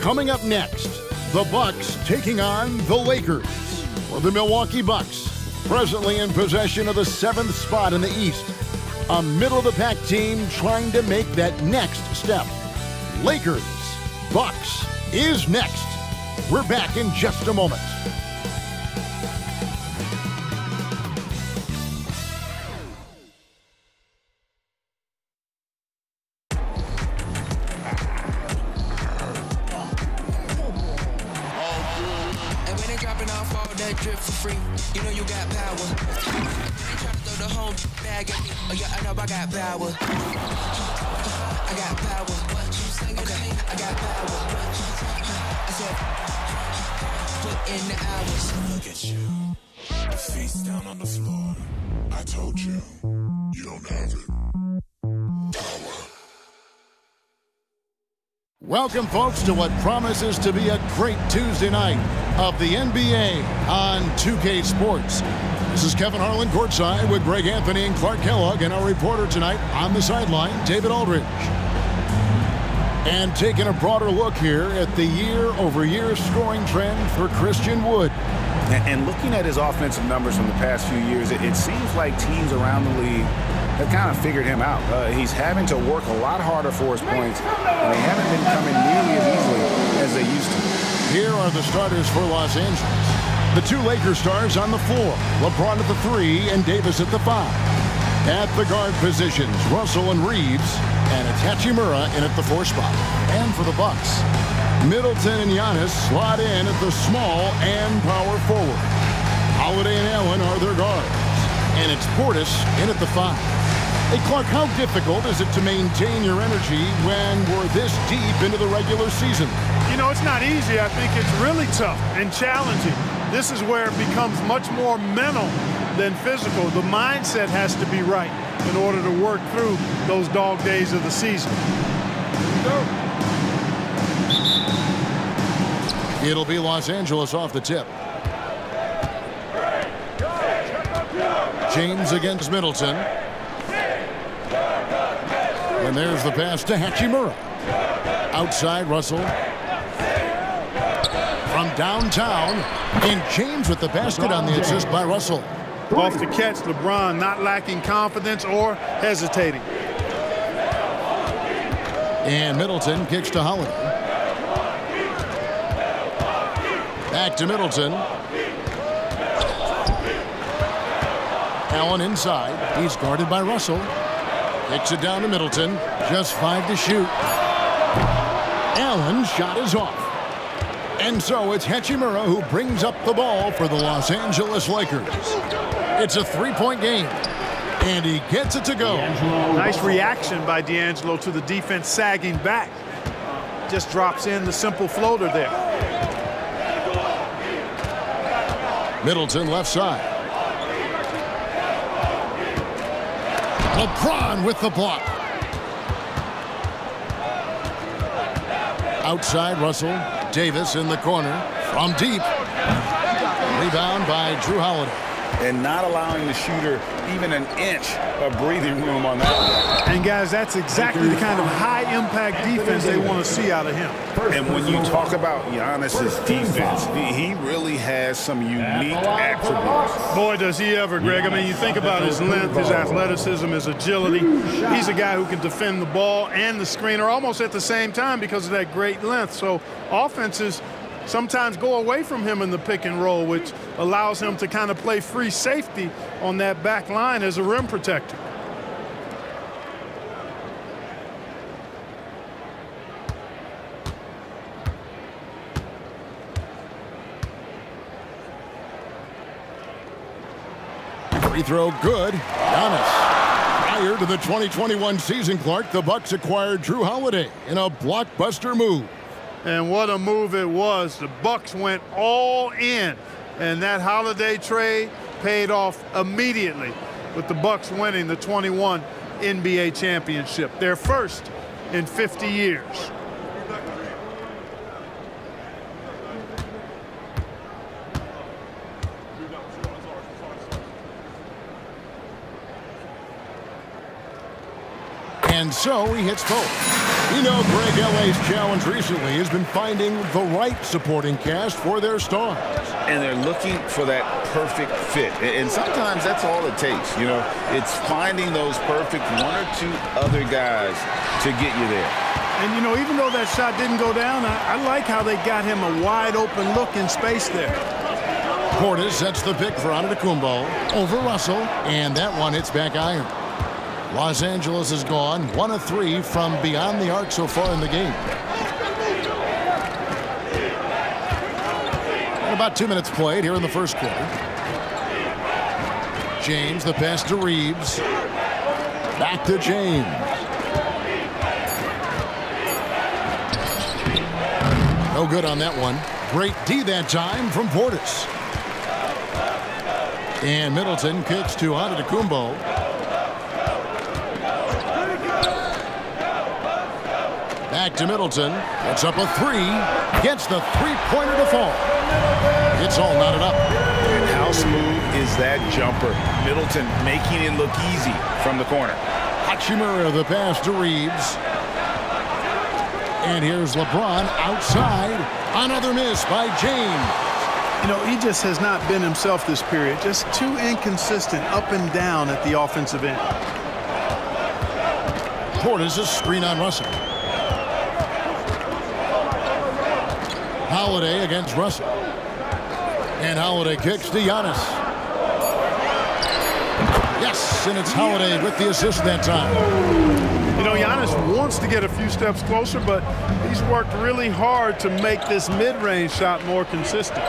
Coming up next, the Bucks taking on the Lakers. For the Milwaukee Bucks, presently in possession of the seventh spot in the East. A middle-of-the-pack team trying to make that next step. Lakers, Bucks is next. We're back in just a moment. Power. I got power. Okay, I got power. I said, put in the hours. Look at you. Face down on the floor. I told you. You don't have it. Welcome, folks, to what promises to be a great Tuesday night of the NBA on 2K Sports. This is Kevin Harlan courtside with Greg Anthony and Clark Kellogg, and our reporter tonight on the sideline, David Aldridge. And taking a broader look here at the year-over-year scoring trend for Christian Wood. And, and looking at his offensive numbers from the past few years, it, it seems like teams around the league have kind of figured him out. Uh, he's having to work a lot harder for his points, and they haven't been coming nearly as easily as they used to. Here are the starters for Los Angeles. The two Lakers stars on the floor. LeBron at the three and Davis at the five. At the guard positions, Russell and Reaves, and it's Hachimura in at the four spot. And for the Bucks, Middleton and Giannis slot in at the small and power forward. Holiday and Allen are their guards. And it's Portis in at the five. Hey, Clark, how difficult is it to maintain your energy when we're this deep into the regular season? You know, it's not easy. I think it's really tough and challenging. This is where it becomes much more mental than physical. The mindset has to be right in order to work through those dog days of the season. It'll be Los Angeles off the tip. James against Middleton. And there's the pass to Hachimura. Outside Russell. From downtown. And James with the basket on the assist by Russell. Off the catch, LeBron not lacking confidence or hesitating. And Middleton kicks to Holiday. Back to Middleton. Allen inside. He's guarded by Russell. Kicks it down to Middleton. Just five to shoot. Allen's shot is off. And so it's Hachimura who brings up the ball for the Los Angeles Lakers. It's a three-point game. And he gets it to go. Nice reaction by D'Angelo to the defense sagging back. Just drops in the simple floater there. Middleton left side. LeBron with the block. Outside Russell. Davis in the corner. From deep. Rebound by Jrue Holiday. And not allowing the shooter even an inch of breathing room on that. And guys, that's exactly the kind of high-impact defense they want to see out of him. And when you talk about Giannis's defense, he he really has some unique attributes. Boy, does he ever, Greg. I mean, you think about his length, his athleticism, his agility. He's a guy who can defend the ball and the screener almost at the same time because of that great length. So offenses sometimes go away from him in the pick and roll, which allows him to kind of play free safety on that back line as a rim protector. Free throw good. Giannis. Prior to the 2021 season, Clark, the Bucks acquired Jrue Holiday in a blockbuster move. And what a move it was. The Bucks went all in. And that holiday trade paid off immediately with the Bucks winning the 21 NBA championship. Their first in 50 years. And so he hits both. You know, Greg, LA's challenge recently has been finding the right supporting cast for their stars. And they're looking for that perfect fit. And sometimes that's all it takes. You know, it's finding those perfect one or two other guys to get you there. And, you know, even though that shot didn't go down, I, I like how they got him a wide open look in space there. Portis sets the pick for Antetokounmpo over Russell, and that one hits back iron. Los Angeles is gone, one of three from beyond the arc so far in the game. And about two minutes played here in the first quarter. James, the pass to Reaves. Back to James. No good on that one. Great D that time from Portis. And Middleton kicks to Antetokounmpo. Back to Middleton. Gets up a three. Gets the three-pointer to fall. It's all knotted up. And how smooth is that jumper? Middleton making it look easy from the corner. Hachimura the pass to Reaves. And here's LeBron outside. Another miss by James. You know, he just has not been himself this period. Just too inconsistent up and down at the offensive end. Portis a screen on Russell. Holiday against Russell. And Holiday kicks to Giannis. Yes, and it's Holiday with the assist that time. You know, Giannis wants to get a few steps closer, but he's worked really hard to make this mid-range shot more consistent.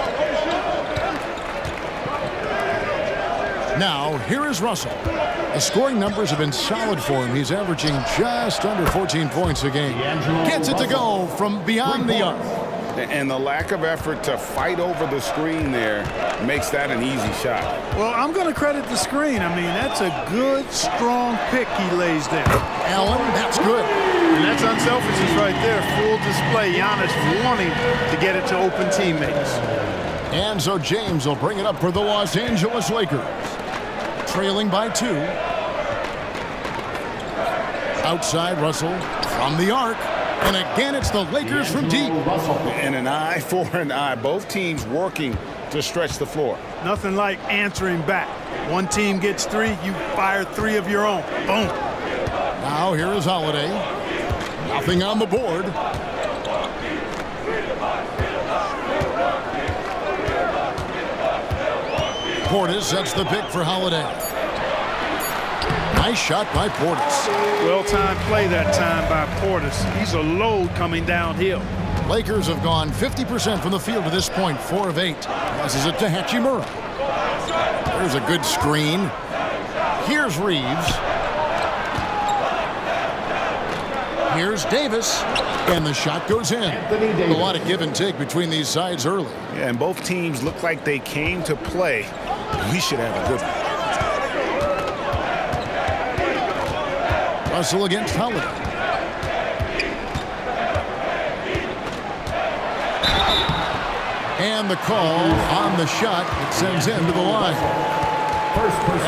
Now, here is Russell. The scoring numbers have been solid for him. He's averaging just under 14 points a game. Gets it to go from beyond the arc. And the lack of effort to fight over the screen there makes that an easy shot. Well, I'm going to credit the screen. I mean, that's a good, strong pick he lays there. Allen, that's good. And that's unselfishness right there. Full display. Giannis wanting to get it to open teammates. And so James will bring it up for the Los Angeles Lakers. Trailing by two. Outside Russell from the arc. And again, it's the Lakers from deep. And an eye for an eye. Both teams working to stretch the floor. Nothing like answering back. One team gets three, you fire three of your own. Boom. Now here is Holiday. Nothing on the board. Portis sets the pick for Holiday. Nice shot by Portis. Well-timed play that time by Portis. He's a load coming downhill. Lakers have gone 50% from the field to this point, four of eight. Passes it to Hachimura. There's a good screen. Here's Reaves. Here's Davis. And the shot goes in. A lot of give and take between these sides early. Yeah, and both teams look like they came to play. We should have a good one. Russell against Holiday. And the call on the shot. It sends him to the line.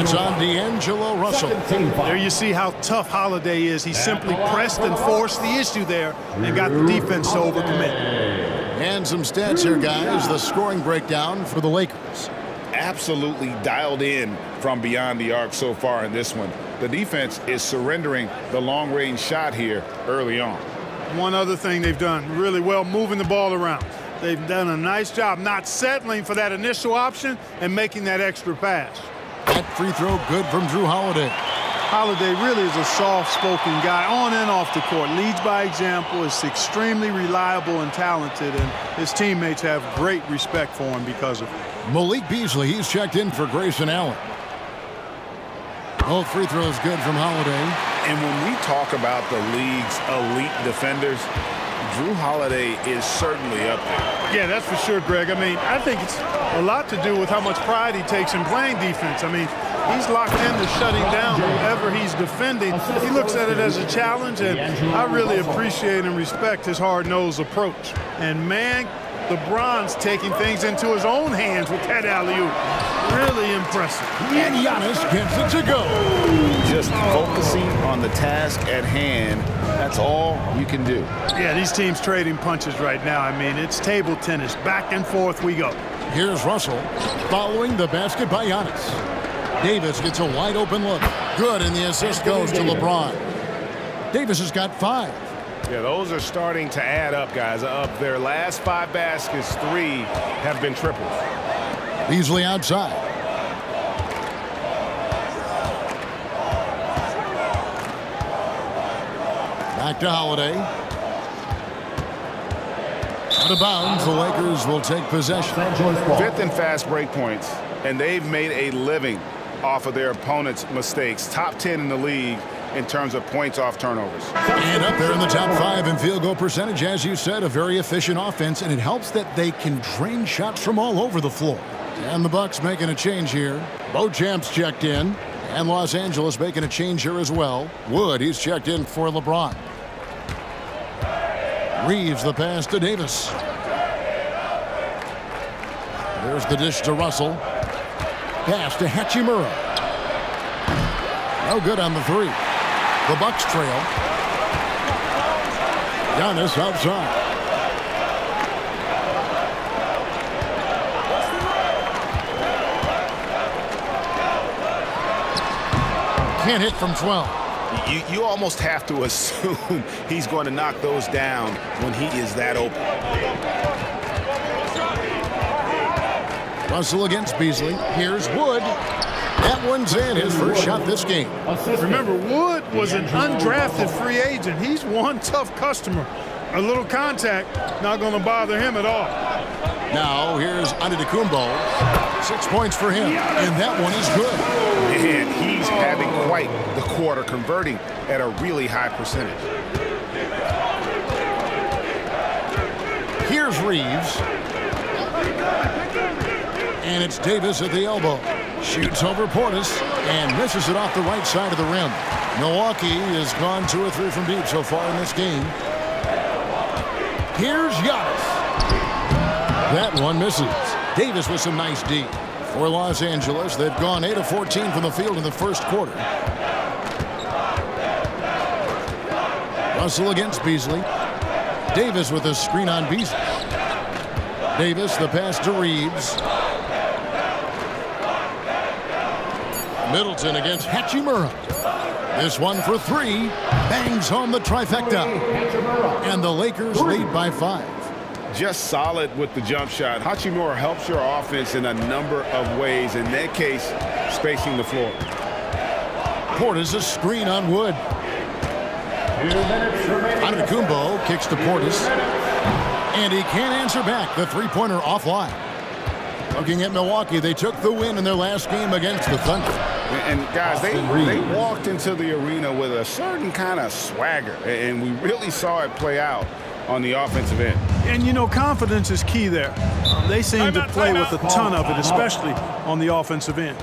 It's on D'Angelo Russell. There you see how tough Holiday is. He simply pressed and forced the issue there and got the defense to overcommit. And some stats here, guys. The scoring breakdown for the Lakers. Absolutely dialed in from beyond the arc so far in this one. The defense is surrendering the long-range shot here early on. One other thing they've done really well, moving the ball around. They've done a nice job not settling for that initial option and making that extra pass. That free throw good from Jrue Holiday. Holiday really is a soft-spoken guy on and off the court. Leads by example, is extremely reliable and talented, and his teammates have great respect for him because of it. Malik Beasley, he's checked in for Grayson Allen. Both free throws good from Holiday. And when we talk about the league's elite defenders, Jrue Holiday is certainly up there. Yeah, that's for sure, Greg. I mean, I think it's a lot to do with how much pride he takes in playing defense. I mean, he's locked into shutting down whoever he's defending. He looks at it as a challenge, and I really appreciate and respect his hard-nosed approach. And, man, LeBron's taking things into his own hands with that alley-oop. Really impressive. And Giannis gets it to go. just focusing on the task at hand. That's all you can do. Yeah, these teams trading punches right now. I mean, it's table tennis. Back and forth we go. Here's Russell following the basket by Giannis. Davis gets a wide open look. Good, and the assist goes to LeBron. Davis has got five. Yeah, those are starting to add up, guys. Up their last five baskets, three have been triples. Beasley outside. Back to Holiday. Out of bounds, the Lakers will take possession. Fifth and fast break points, and they've made a living off of their opponent's mistakes. Top 10 in the league in terms of points off turnovers. And up there in the top five in field goal percentage, as you said, a very efficient offense, and it helps that they can drain shots from all over the floor. And the Bucks making a change here. Beauchamp's checked in, and Los Angeles making a change here as well. Wood, he's checked in for LeBron. Reaves the pass to Davis. There's the dish to Russell. Pass to Hachimura. No good on the three. The Bucks trail. Giannis outside. Can't hit from 12. You, you almost have to assume he's going to knock those down when he is that open. Russell against Beasley. Here's Wood. That one's in his first shot this game. Remember, Wood was an undrafted free agent. He's one tough customer. A little contact, not going to bother him at all. Now, here's Antetokounmpo. Six points for him, and that one is good. And he's having quite the quarter, converting at a really high percentage. Here's Reaves. And it's Davis at the elbow. Shoots over Portis and misses it off the right side of the rim. Milwaukee has gone two or three from deep so far in this game. Here's Giannis. That one misses. Davis with some nice deep. For Los Angeles, they've gone 8 of 14 from the field in the first quarter. Russell against Beasley. Davis with a screen on Beasley. Davis, the pass to Reaves. Middleton against Hachimura. This one for three. Bangs home the trifecta. And the Lakers lead by five. Just solid with the jump shot. Hachimura helps your offense in a number of ways. In that case, spacing the floor. Portis a screen on Wood. Antetokounmpo kicks to Portis. And he can't answer back. The three-pointer offline. Looking at Milwaukee, they took the win in their last game against the Thunder. And guys, they, they walked into the arena with a certain kind of swagger, and we really saw it play out on the offensive end. And you know, confidence is key there. Um, they seem to play with a ton of it, especially on the offensive end.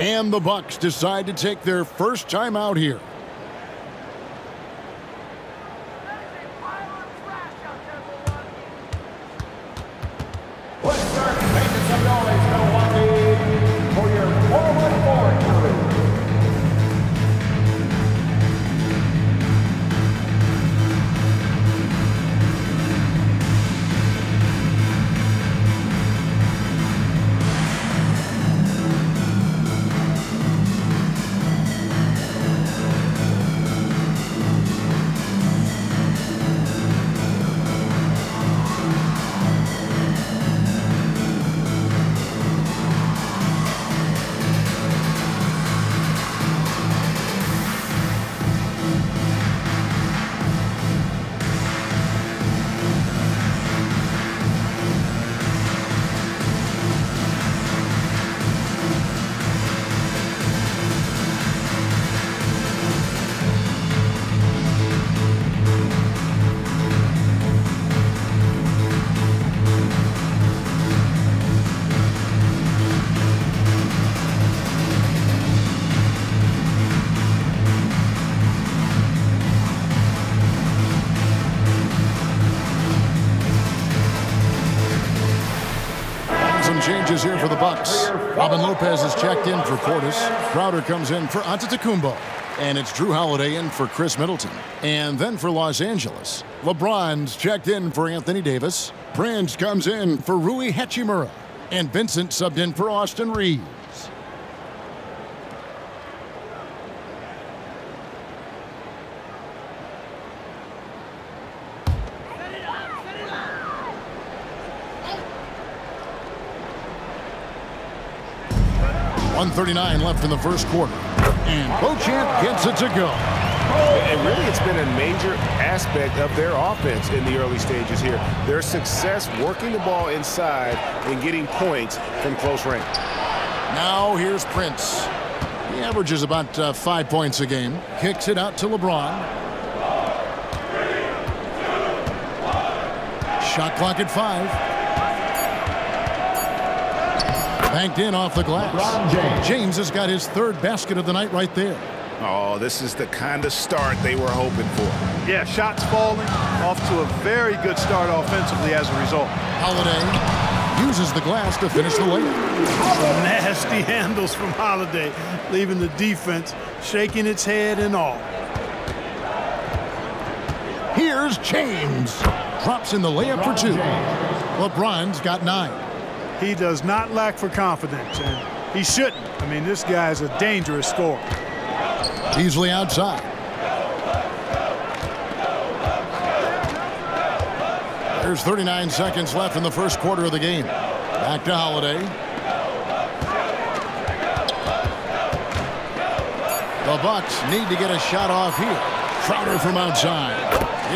And the Bucks decide to take their first time out here. the Bucks. Robin Lopez is checked in for Portis. Crowder comes in for Antetokounmpo. And it's Jrue Holiday in for Khris Middleton. And then for Los Angeles, LeBron's checked in for Anthony Davis. Prince comes in for Rui Hachimura. And Vincent subbed in for Austin Reed. 39 left in the first quarter. And Beauchamp gets it to go. And really, it's been a major aspect of their offense in the early stages here. Their success working the ball inside and getting points from close range. Now here's Prince. He averages about uh, five points a game. Kicks it out to LeBron. Shot clock at five. Banked in off the glass. James. James has got his third basket of the night right there. Oh, this is the kind of start they were hoping for. Yeah, shots falling off to a very good start offensively as a result. Holiday uses the glass to finish the layup. Nasty handles from Holiday, leaving the defense shaking its head and all. Here's James. Drops in the layup for two. LeBron's got nine. He does not lack for confidence, and he shouldn't. I mean, this guy is a dangerous scorer. Beasley outside. There's 39 seconds left in the first quarter of the game. Back to Holiday. The Bucks need to get a shot off here. Crowder from outside.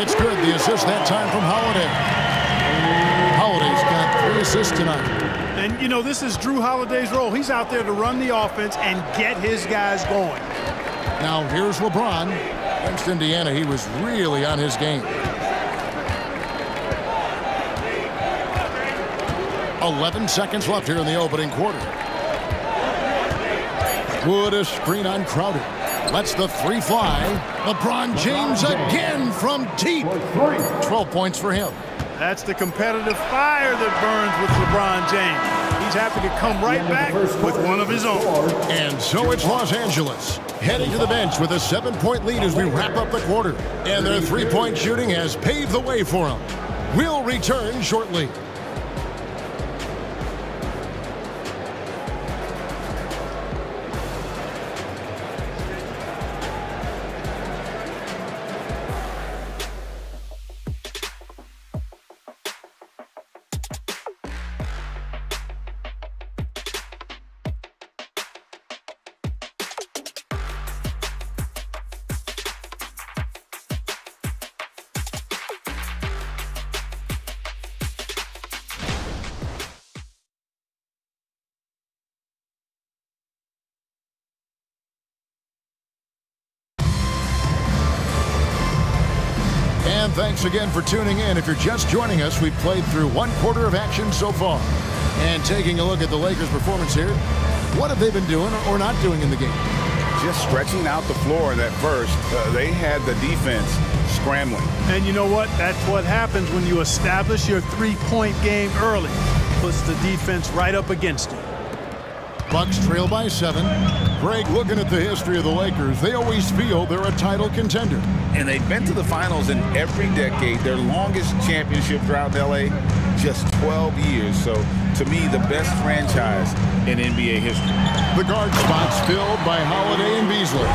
It's good. The assist that time from Holiday. Holiday's got three assists tonight. You know, this is Jrue Holiday's role. He's out there to run the offense and get his guys going. Now here's LeBron. Against Indiana, he was really on his game. 11 seconds left here in the opening quarter. Wood a screen on Crowder. Lets the three fly. LeBron James again from deep. 12 points for him. That's the competitive fire that burns with LeBron James. He's happy to come right back with one of his own. And so it's Los Angeles heading to the bench with a seven-point lead as we wrap up the quarter. And their three-point shooting has paved the way for them. We'll return shortly. Thanks again for tuning in. If you're just joining us, we've played through one quarter of action so far. And taking a look at the Lakers' performance here, what have they been doing or not doing in the game? Just stretching out the floor that first. Uh, they had the defense scrambling. And you know what? That's what happens when you establish your three-point game early. Puts the defense right up against it. Bucks trail by seven. Greg, looking at the history of the Lakers, they always feel they're a title contender. And they've been to the finals in every decade. Their longest championship drought in L.A., just 12 years. So, to me, the best franchise in NBA history. The guard spots filled by Holiday and Beasley.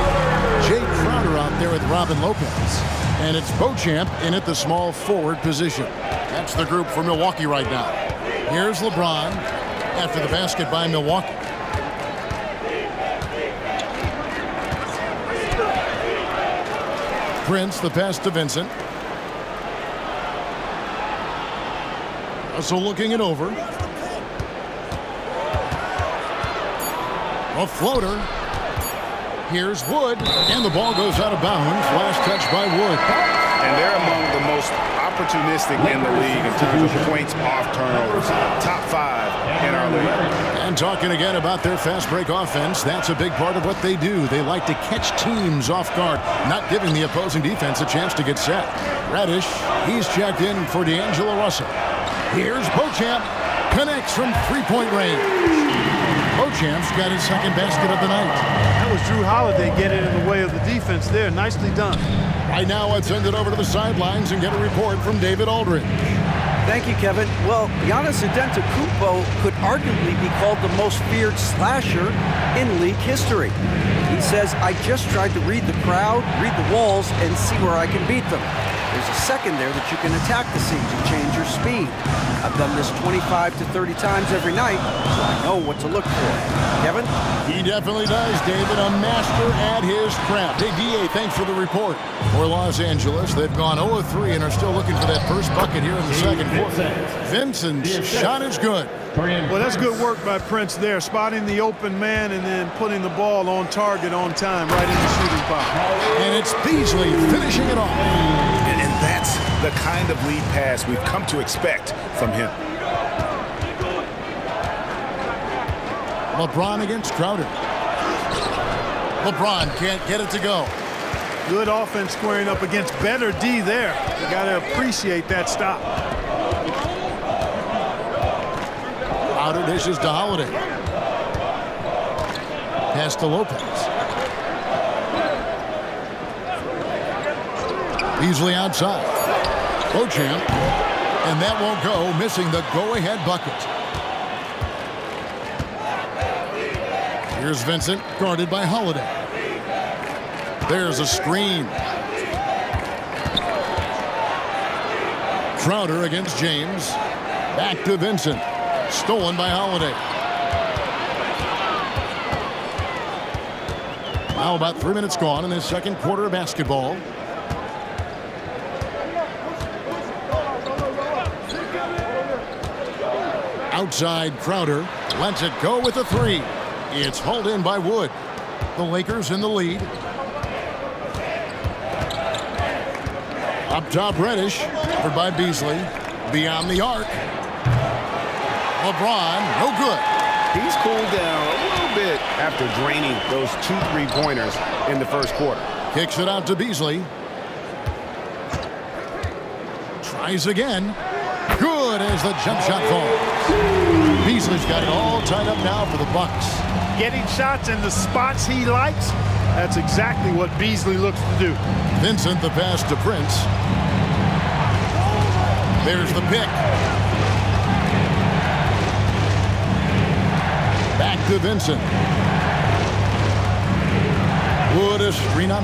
Jae Crowder out there with Robin Lopez. And it's Beauchamp in at the small forward position. That's the group for Milwaukee right now. Here's LeBron after the basket by Milwaukee. Prince, the pass to Vincent. Russell looking it over. A floater. Here's Wood, and the ball goes out of bounds. Last touch by Wood. And they're among the most opportunistic in the league in terms of points off turnovers. Top five in our league. And talking again about their fast break offense, that's a big part of what they do. They like to catch teams off guard, not giving the opposing defense a chance to get set. Reddish, he's checked in for D'Angelo Russell. Here's Beauchamp, connects from three-point range. Beauchamp's got his second basket of the night. That was Jrue Holiday getting in the way of the defense there. Nicely done. Right now, let's send it over to the sidelines and get a report from David Aldridge. Thank you, Kevin. Well, Giannis Antetokounmpo could arguably be called the most feared slasher in league history. He says, I just tried to read the crowd, read the walls, and see where I can beat them. There's a second there that you can attack the seams and change your speed. I've done this 25 to 30 times every night, so I know what to look for. Kevin? He definitely does, David. A master at his craft. Hey, D.A., thanks for the report. For Los Angeles, they've gone 0-3 and are still looking for that first bucket here in the second quarter. Vincent's shot is good. Well, that's good work by Prince there, spotting the open man and then putting the ball on target on time right in the shooting box. And it's Beasley finishing it off. And, and that's the kind of lead pass we've come to expect from him. LeBron against Crowder. LeBron can't get it to go. Good offense squaring up against better D there. You got to appreciate that stop. Crowder dishes to Holiday. Pass to Lopez. Beasley outside. Beauchamp. And that won't go, missing the go-ahead bucket. Here's Vincent, guarded by Holiday. There's a screen. Crowder against James. Back to Vincent. Stolen by Holiday. Now about three minutes gone in this second quarter of basketball. Outside Crowder lets it go with a three. It's hauled in by Wood. The Lakers in the lead. Up top, Reddish, covered by Beasley. Beyond the arc. LeBron, no good. He's cooled down a little bit after draining those two three-pointers in the first quarter. Kicks it out to Beasley. Tries again. Good as the jump shot falls. Beasley's got it all tied up now for the Bucks. Getting shots in the spots he likes, that's exactly what Beasley looks to do. Vincent the pass to Prince. There's the pick. Back to Vincent. Wood a screen on.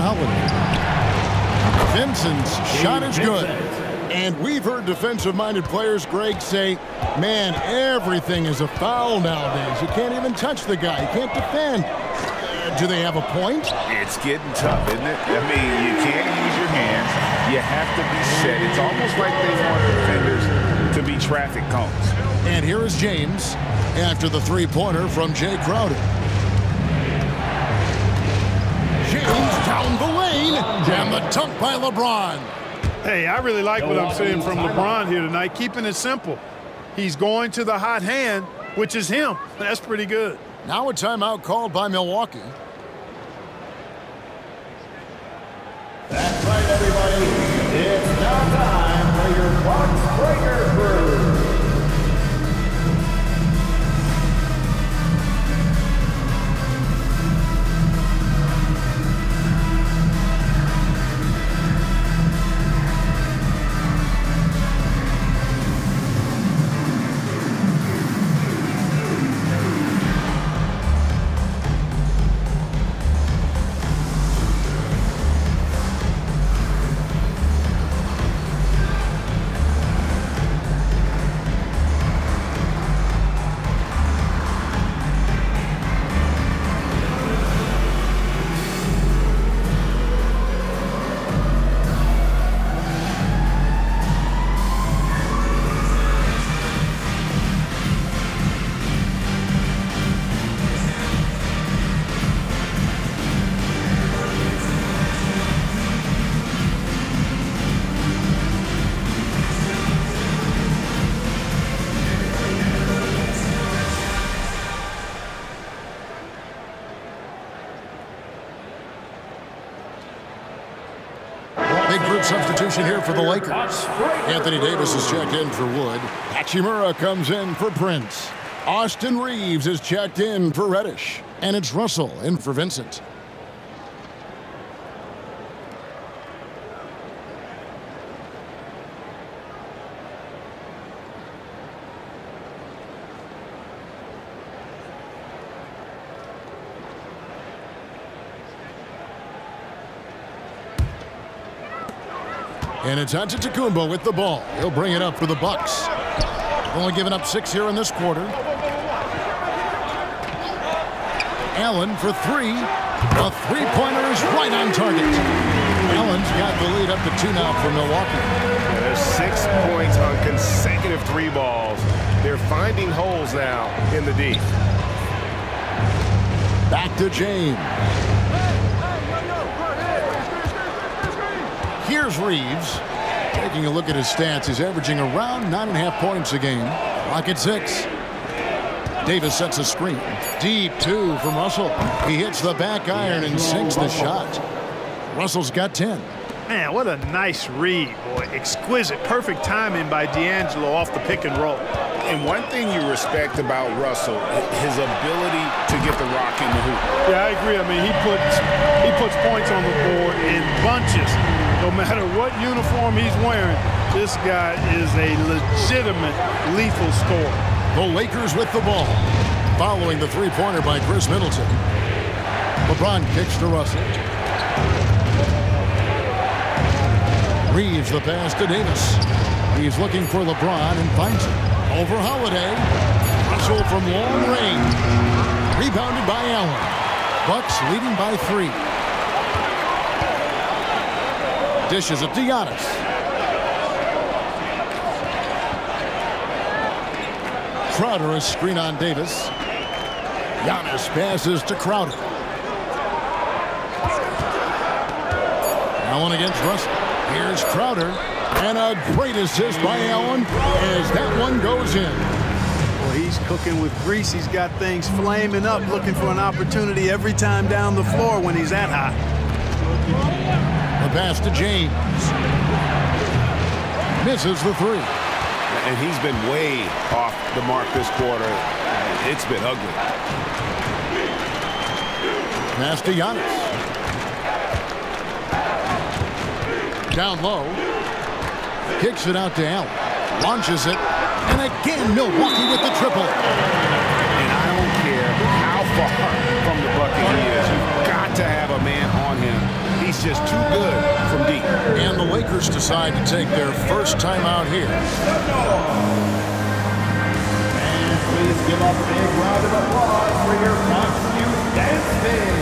Vincent's shot is good. And we've heard defensive-minded players, Greg, say, man, everything is a foul nowadays. You can't even touch the guy. You can't defend. Uh, do they have a point? It's getting tough, isn't it? I mean, you can't use your hands. You have to be set. It's almost like they want defenders to be traffic cones. And here is James after the three-pointer from Jae Crowder. James down the lane, and the dunk by LeBron. Hey, I really like what I'm seeing from LeBron here tonight, keeping it simple. He's going to the hot hand, which is him. That's pretty good. Now a timeout called by Milwaukee. Substitution here for the Lakers. Anthony Davis is checked in for Wood. Hachimura comes in for Prince. Austin Reaves is checked in for Reddish. And it's Russell in for Vincent. And it's Antetokounmpo with the ball. He'll bring it up for the Bucks. Only given up six here in this quarter. Allen for three. A three-pointer is right on target. Allen's got the lead up to two now for Milwaukee. Yeah, there's six points on consecutive three balls. They're finding holes now in the deep. Back to James. Here's Reaves. Taking a look at his stats, he's averaging around nine and a half points a game. Rocket six. Davis sets a screen. Deep two from Russell. He hits the back iron and sinks the shot. Russell's got 10. Man, what a nice read, boy. Exquisite, perfect timing by D'Angelo off the pick and roll. And one thing you respect about Russell, his ability to get the rock in the hoop. Yeah, I agree. I mean, he puts he puts points on the board in bunches. No matter what uniform he's wearing, this guy is a legitimate lethal scorer. The Lakers with the ball. Following the three-pointer by Khris Middleton. LeBron kicks to Russell. Reaves the pass to Davis. He's looking for LeBron and finds him. Over Holiday. Russell from long range. Rebounded by Allen. Bucks leading by three. Dishes it to Giannis. Crowder a screen on Davis. Giannis passes to Crowder. Allen against Russell. Here's Crowder. And a great assist by Allen as that one goes in. Well, he's cooking with grease. He's got things flaming up, looking for an opportunity every time down the floor when he's that high. Pass to James. Misses the three. And he's been way off the mark this quarter. It's been ugly. Pass to Giannis. Down low. Kicks it out to Allen. Launches it. And again, Milwaukee with the triple. And I don't care how far from the bucket he is. You've got to have a man on him. He's just too good from deep. And the Lakers decide to take their first time out here. And please give a big round of applause for your Fox News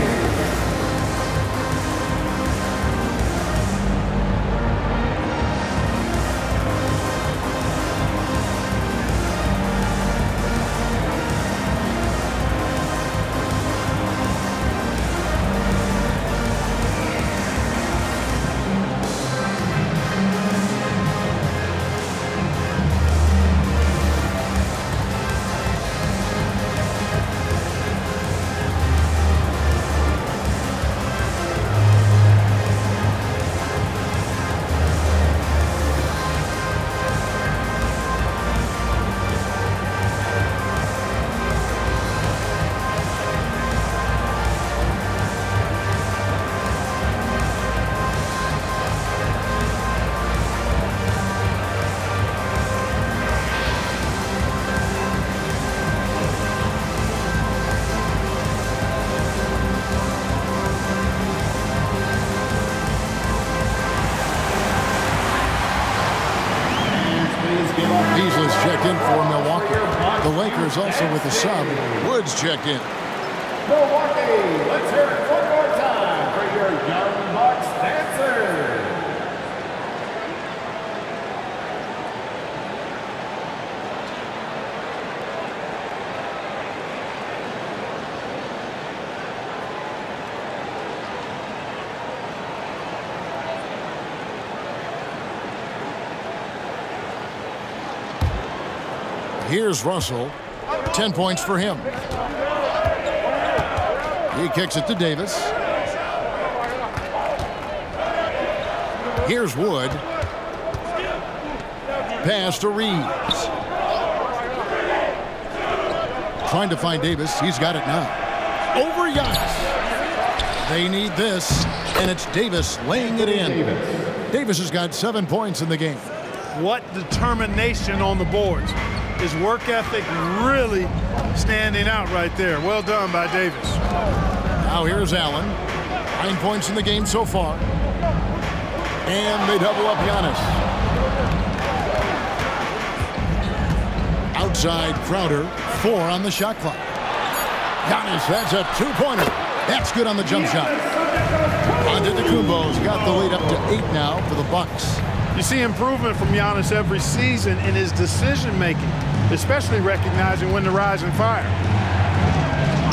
Lakers also with a sub. Woods checked in. Milwaukee, let's hear it one more time for your Young Bucks dancers. Here's Russell. 10 points for him. He kicks it to Davis. Here's Wood. Pass to Reaves. trying to find Davis. He's got it now. Over Giannis. They need this, and it's Davis laying it in. Davis has got seven points in the game. What determination on the boards. His work ethic really standing out right there. Well done by Davis. Now here's Allen. Nine points in the game so far. And they double up Giannis. Outside Crowder, four on the shot clock. Giannis, that's a two-pointer. That's good on the jump shot. Antetokounmpo's got the lead up to eight now for the Bucks. You see improvement from Giannis every season in his decision-making, especially recognizing when to rise and fire.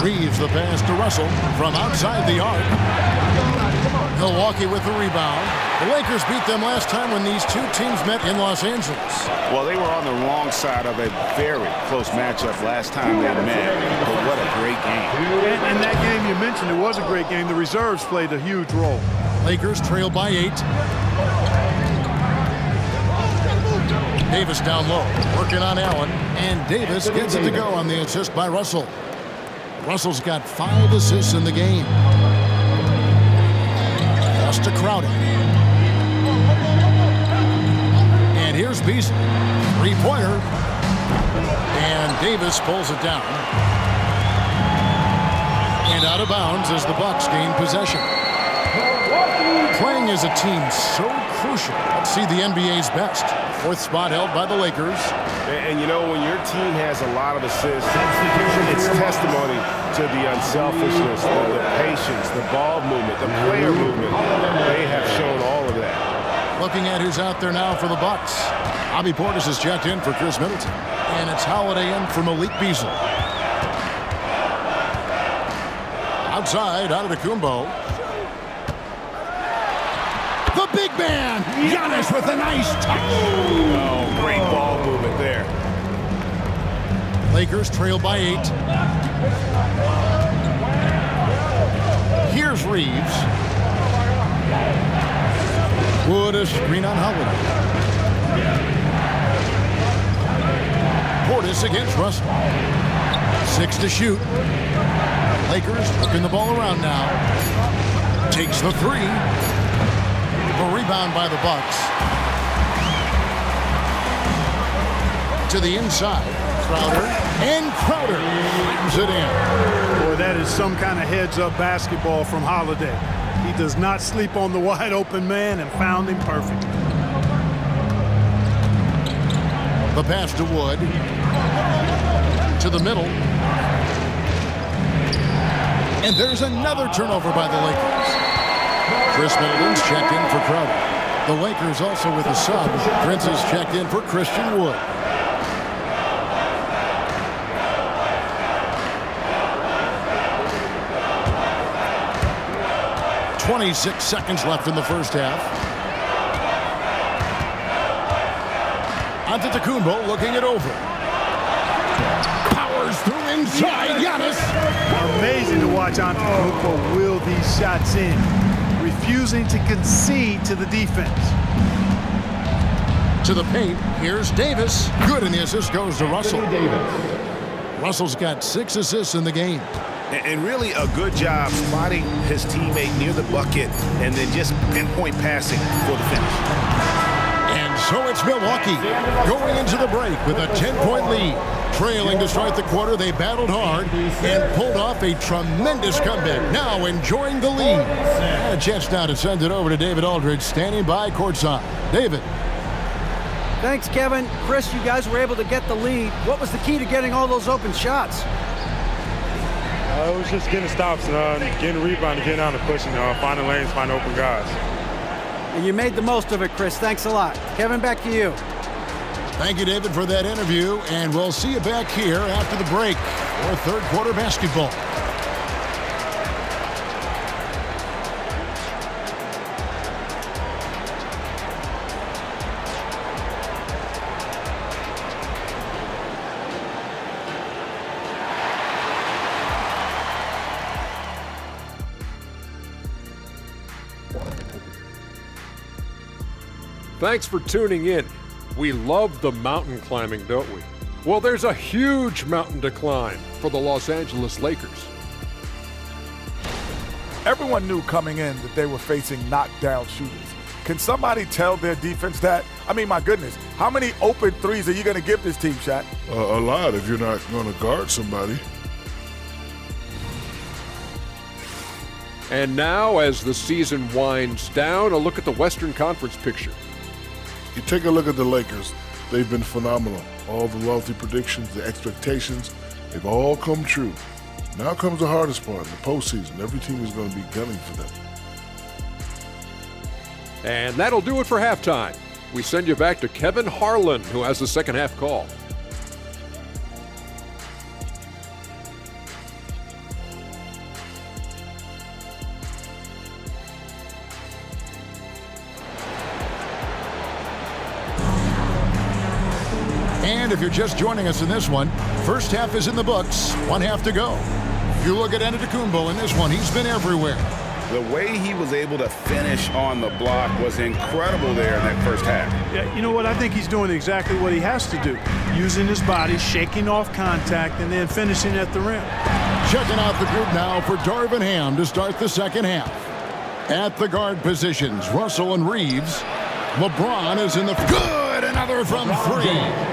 Reaves the pass to Russell from outside the arc. Milwaukee with the rebound. The Lakers beat them last time when these two teams met in Los Angeles. Well, they were on the wrong side of a very close matchup last time they met, but what a great game. And in that game you mentioned, it was a great game. The reserves played a huge role. Lakers trail by eight. Davis down low, working on Allen, and Davis gets it to go on the assist by Russell. Russell's got five assists in the game. Pass to Crowder. And here's Beasley. Three-pointer. And Davis pulls it down. And out of bounds as the Bucks gain possession. Playing as a team so crucial. Let's see the NBA's best. Fourth spot held by the Lakers. And, and, you know, when your team has a lot of assists, it's testimony to the unselfishness, the, the patience, the ball movement, the player movement. They have shown all of that. Looking at who's out there now for the Bucks. Bobby Portis has checked in for Khris Middleton. And it's Holiday in for Malik Beasley. Outside, Antetokounmpo. The big man, Giannis with a nice touch. Oh, great ball movement there. Lakers trail by eight. Here's Reaves. Wood a screen on Holiday. Portis against Russell. Six to shoot. Lakers whipping the ball around now. Takes the three. Rebound by the Bucks. To the inside. Crowder. And Crowder slams it in. Boy, that is some kind of heads-up basketball from Holiday. He does not sleep on the wide open man and found him perfect. The pass to Wood. To the middle. And there's another turnover by the Lakers. Khris Middleton's checked in for Crowder. The Lakers also with a sub. Prince is checked in for Christian Wood. Twenty-six seconds left in the first half. Antetokounmpo looking it over. Powers through inside. Giannis. Amazing to watch Antetokounmpo will these shots in, refusing to concede to the defense. To the paint. Here's Davis. Good, and the assist goes to Russell. Russell's got six assists in the game. And really a good job spotting his teammate near the bucket and then just pinpoint passing for the finish. And so it's Milwaukee going into the break with a 10-point lead. Trailing to start the quarter, they battled hard and pulled off a tremendous comeback. Now enjoying the lead. And a chance now to send it over to David Aldridge, standing by courtside. David. Thanks, Kevin. Chris, you guys were able to get the lead. What was the key to getting all those open shots? Uh, it was just getting stops, uh, getting rebound, getting out and pushing, uh, finding lanes, finding open guys. And you made the most of it, Chris. Thanks a lot. Kevin, back to you. Thank you, David, for that interview, and we'll see you back here after the break for third quarter basketball. Thanks for tuning in. We love the mountain climbing, don't we? Well, there's a huge mountain to climb for the Los Angeles Lakers. Everyone knew coming in that they were facing knockdown shooters. Can somebody tell their defense that? I mean, my goodness, how many open threes are you going to give this team, Shaq? Uh, a lot if you're not going to guard somebody. And now, as the season winds down, a look at the Western Conference picture. You take a look at the Lakers. They've been phenomenal. All the lofty predictions, the expectations, they've all come true. Now comes the hardest part, the postseason. Every team is going to be gunning for them. And that'll do it for halftime. We send you back to Kevin Harlan, who has the second half call. You're just joining us in this one, first half is in the books, one half to go. If you look at Antetokounmpo in this one, he's been everywhere. The way he was able to finish on the block was incredible there in that first half. Yeah, you know what? I think he's doing exactly what he has to do. Using his body, shaking off contact, and then finishing at the rim. Checking out the group now for Darvin Ham to start the second half. At the guard positions, Russell and Reaves. LeBron is in the... Good! Another from three.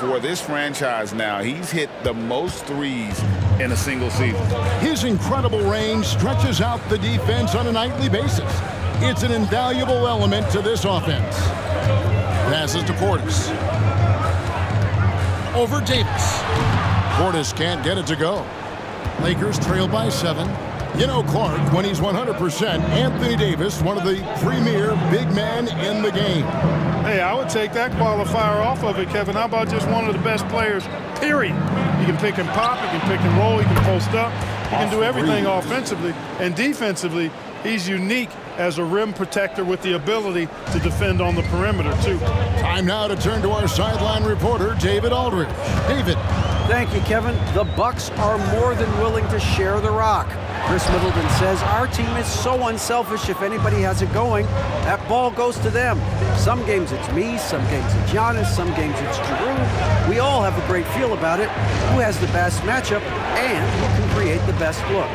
For this franchise now, he's hit the most threes in a single season. His incredible range stretches out the defense on a nightly basis. It's an invaluable element to this offense. Passes to Portis. Over Davis. Portis can't get it to go. Lakers trail by seven. You know Clark, when he's 100%, Anthony Davis, one of the premier big men in the game. Hey, I would take that qualifier off of it, Kevin. How about just one of the best players, period? He can pick and pop, he can pick and roll, he can post up. He can do everything offensively. And defensively, he's unique as a rim protector with the ability to defend on the perimeter, too. Time now to turn to our sideline reporter, David Aldridge. David. Thank you, Kevin. The Bucks are more than willing to share the rock. Khris Middleton says our team is so unselfish if anybody has it going, that ball goes to them. Some games it's me, some games it's Giannis, some games it's Jrue. We all have a great feel about it. Who has the best matchup and who can create the best look.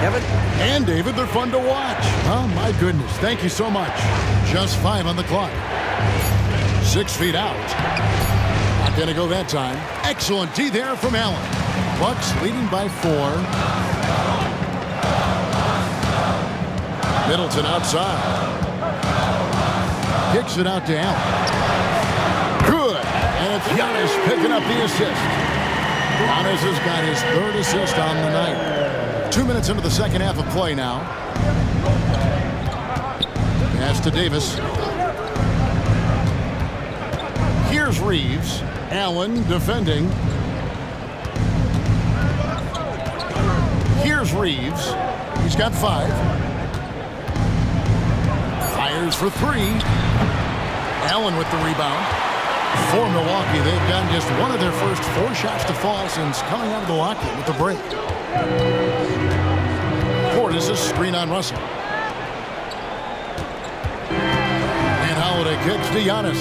Kevin? And David, they're fun to watch. Oh, my goodness. Thank you so much. Just five on the clock. Six feet out. Not going to go that time. Excellent D there from Allen. Bucks leading by four. Middleton outside. Kicks it out to Allen. Good. And it's Giannis picking up the assist. Giannis has got his third assist on the night. Two minutes into the second half of play now. Pass to Davis. Here's Reaves. Allen defending. Here's Reaves. He's got five. For three. Allen with the rebound. For Milwaukee, they've gotten just one of their first four shots to fall since coming out of the locker with the break. Portis is screen on Russell. And Holiday kicks to Giannis.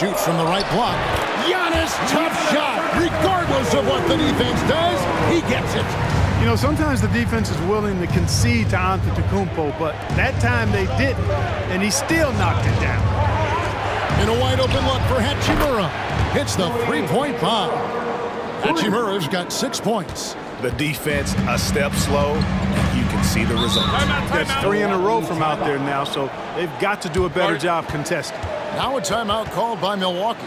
Shoots from the right block. Giannis, tough shot. Regardless of what the defense does, he gets it. You know, sometimes the defense is willing to concede to Antetokounmpo, but that time they didn't, and he still knocked it down. In a wide open look for Hachimura. Hits the three-point bomb. Hachimura's got six points. The defense a step slow, and you can see the result. That's three in a row from out there now, so they've got to do a better job contesting. Now a timeout called by Milwaukee.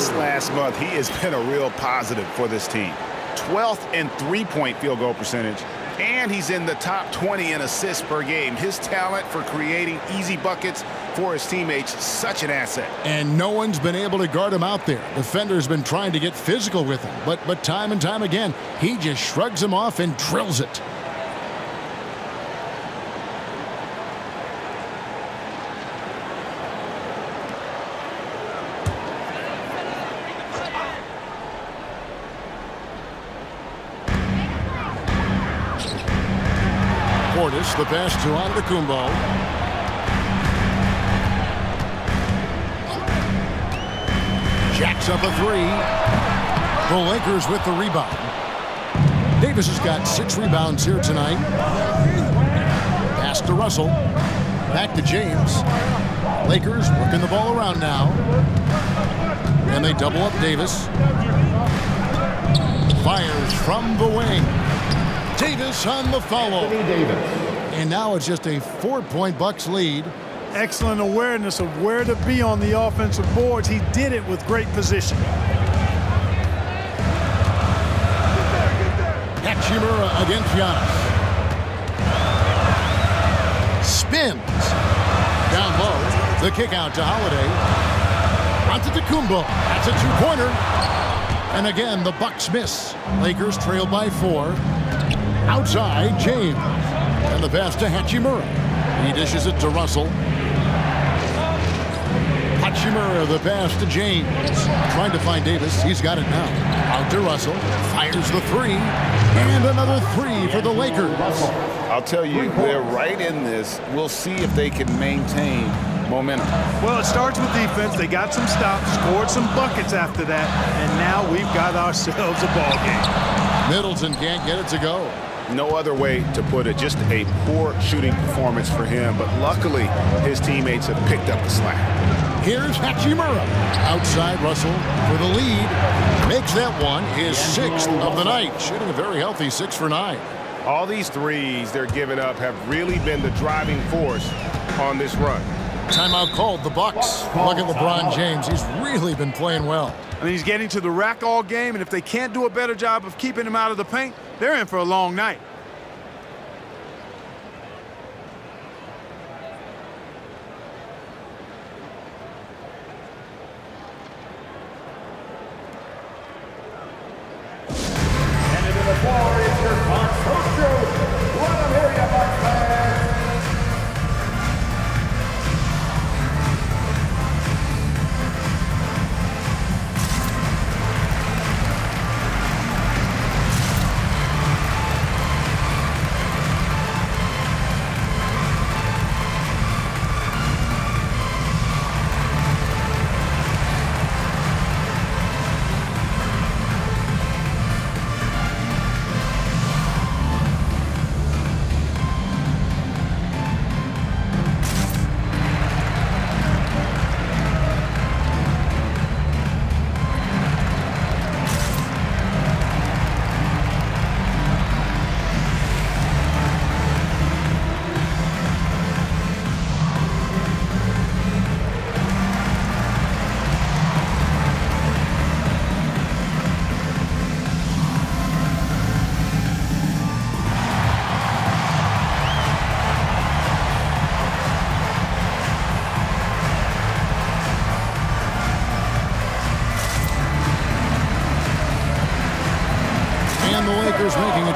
This last month, he has been a real positive for this team. 12th in three-point field goal percentage, and he's in the top 20 in assists per game. His talent for creating easy buckets for his teammates, such an asset. And no one's been able to guard him out there. Defender's been trying to get physical with him, but, but time and time again, he just shrugs him off and drills it. The pass to Antetokounmpo. Jacks up a three. The Lakers with the rebound. Davis has got six rebounds here tonight. Pass to Russell. Back to James. Lakers working the ball around now. And they double up Davis. Fires from the wing. Davis on the follow. And now it's just a four-point Bucks lead. Excellent awareness of where to be on the offensive boards. He did it with great position. Hachimura against Giannis. Spins. Down low. The kick out to Holiday. Tacumbo. That's a two-pointer. And again, the Bucks miss. Lakers trail by four. Outside, James. And the pass to Hachimura. He dishes it to Russell. Hachimura, the pass to James. Trying to find Davis. He's got it now. Out to Russell. Fires the three. And another three for the Lakers. I'll tell you, they're right in this. We'll see if they can maintain momentum. Well, it starts with defense. They got some stops, scored some buckets after that, and now we've got ourselves a ball game. Middleton can't get it to go. No other way to put it. Just a poor shooting performance for him, but luckily his teammates have picked up the slack. Here's Hachimura. Outside Russell for the lead. Makes that one his sixth of the night. Shooting a very healthy six for nine. All these threes they're giving up have really been the driving force on this run. Timeout called the Bucks. Look at LeBron James. He's really been playing well. I mean, he's getting to the rack all game, and if they can't do a better job of keeping him out of the paint, they're in for a long night.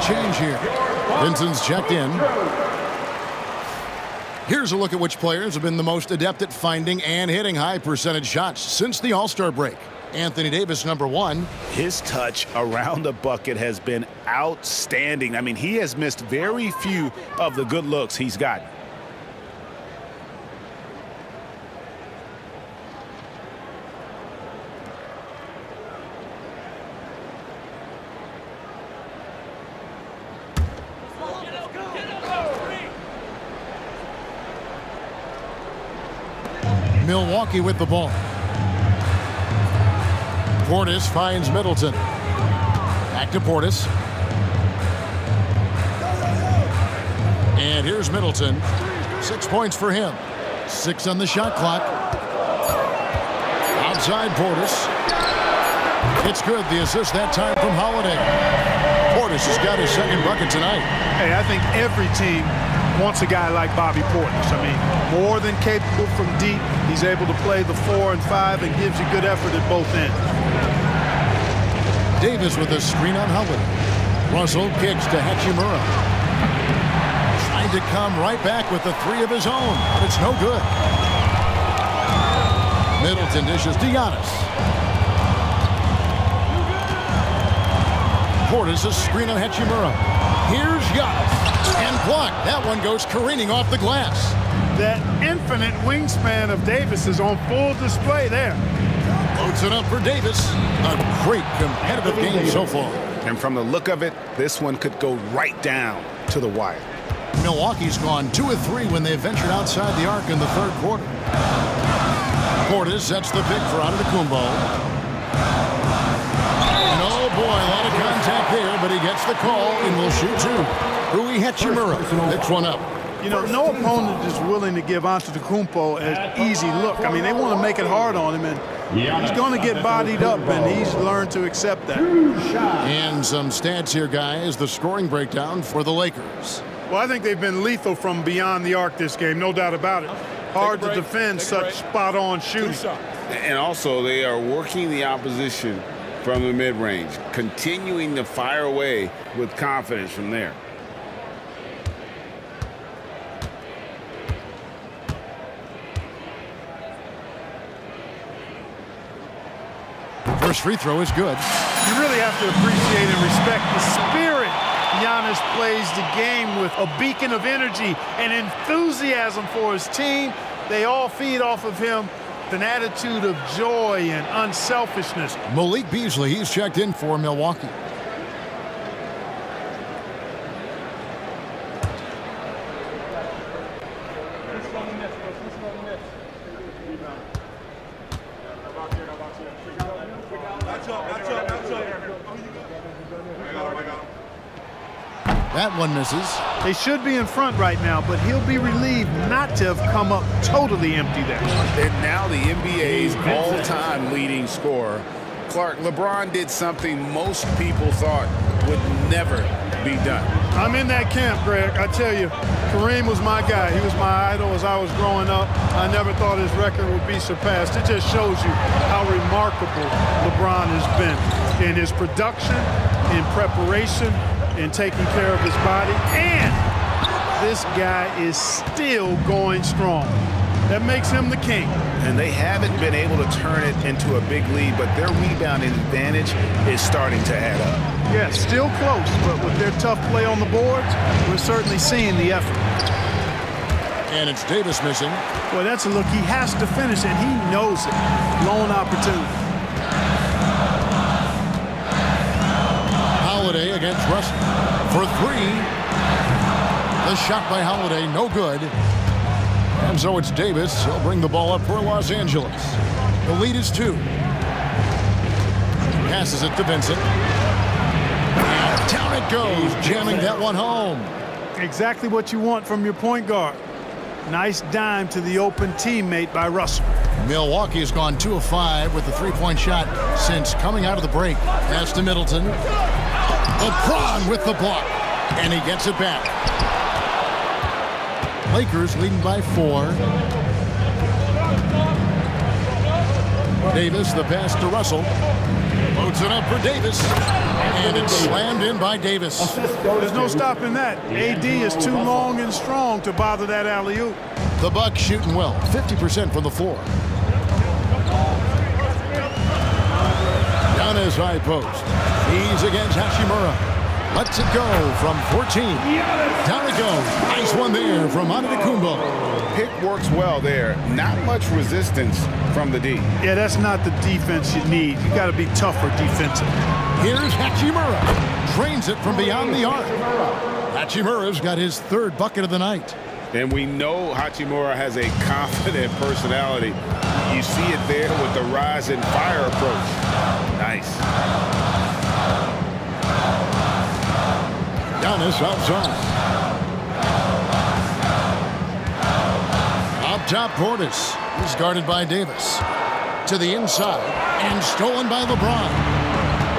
Change here. Vincent's checked in. Here's a look at which players have been the most adept at finding and hitting high percentage shots since the All-Star break. Anthony Davis, number one. His touch around the bucket has been outstanding. I mean, he has missed very few of the good looks he's gotten. Milwaukee with the ball. Portis finds Middleton. Back to Portis. And here's Middleton. Six points for him. Six on the shot clock. Outside Portis. It's good. The assist that time from Holiday. Portis has got his second bucket tonight. Hey, I think every team wants a guy like Bobby Portis. I mean, more than capable from deep. He's able to play the four and five and gives you good effort at both ends. Davis with a screen on Holiday. Russell kicks to Hachimura. Trying to come right back with the three of his own, but it's no good. Middleton dishes to Giannis. Portis a screen on Hachimura. Here's Giannis. And blocked. That one goes careening off the glass. That infinite wingspan of Davis is on full display there. Loads it up for Davis. A great competitive game so far. And from the look of it, this one could go right down to the wire. Milwaukee's gone two or three when they ventured outside the arc in the third quarter. Portis sets the pick for Antetokounmpo. And oh boy, a lot of contact there, but he gets the call and will shoot two. Rui Hachimura picks one up. You know, no opponent is willing to give Antetokounmpo an easy look. I mean, they want to make it hard on him, and he's going to get bodied up, and he's learned to accept that. And some stats here, guys. The scoring breakdown for the Lakers. Well, I think they've been lethal from beyond the arc this game, no doubt about it. Hard to defend such spot-on shooting. And also, they are working the opposition from the mid-range, continuing to fire away with confidence from there. First free throw is good. You really have to appreciate and respect the spirit Giannis plays the game with a beacon of energy and enthusiasm for his team. They all feed off of him with an attitude of joy and unselfishness. Malik Beasley, he's checked in for Milwaukee. That one misses. They should be in front right now, but he'll be relieved not to have come up totally empty there. And now the NBA's all-time leading scorer. Clark, LeBron did something most people thought would never be done. I'm in that camp, Greg. I tell you, Kareem was my guy. He was my idol as I was growing up. I never thought his record would be surpassed. It just shows you how remarkable LeBron has been in his production, in preparation, in taking care of his body. And this guy is still going strong. That makes him the king. And they haven't been able to turn it into a big lead, but their rebounding advantage is starting to add up. Yeah, still close, but with their tough play on the boards, we're certainly seeing the effort. And it's Davis missing. Boy, that's a look he has to finish, and he knows it. Lone opportunity. Holiday against Russell for three. The shot by Holiday, no good. And so it's Davis. He'll bring the ball up for Los Angeles. The lead is two. Passes it to Vincent. And down it goes, jamming that one home. Exactly what you want from your point guard. Nice dime to the open teammate by Russell. Milwaukee has gone 2 of 5 with the three-point shot since coming out of the break. Pass to Middleton. LeBron with the block. And he gets it back. Lakers leading by four. Davis, the pass to Russell. Loads it up for Davis. And it's slammed in by Davis. There's no stopping that. AD is too long and strong to bother that alley-oop. The Bucks shooting well, 50% from the floor. Giannis high post. He's against Hachimura. Lets it go from 14. Down it goes. Nice one there from Antetokounmpo. Pick works well there. Not much resistance from the D. Yeah, that's not the defense you need. You got to be tougher defensively. Here's Hachimura. Trains it from beyond the arc. Hachimura's got his third bucket of the night. And we know Hachimura has a confident personality. You see it there with the rise and fire approach. Nice. Giannis outside. Up top, Portis. He's guarded by Davis. To the inside and stolen by LeBron.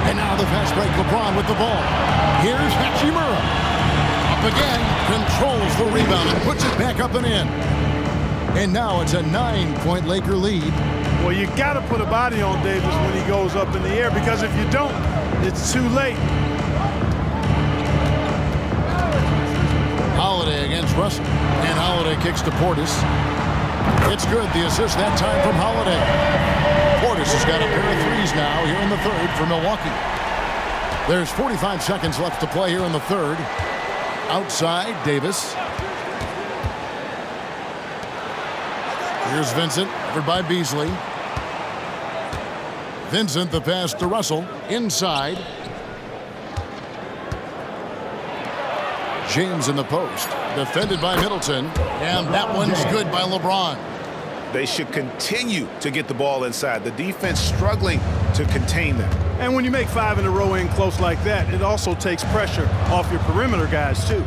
And now the fast break LeBron with the ball. Here's Hachimura. Up again, controls the rebound and puts it back up and in. And now it's a nine-point Laker lead. Well, you got to put a body on Davis when he goes up in the air because if you don't, it's too late. Holiday against Russell. And Holiday kicks to Portis. It's good. The assist that time from Holiday. Portis has got a pair of threes now here in the third for Milwaukee. There's 45 seconds left to play here in the third. Outside, Davis. Here's Vincent, covered by Beasley. Vincent, the pass to Russell, inside. James in the post, defended by Middleton, and that one's good by LeBron. They should continue to get the ball inside. The defense struggling to contain them. And when you make five in a row in close like that, it also takes pressure off your perimeter guys, too.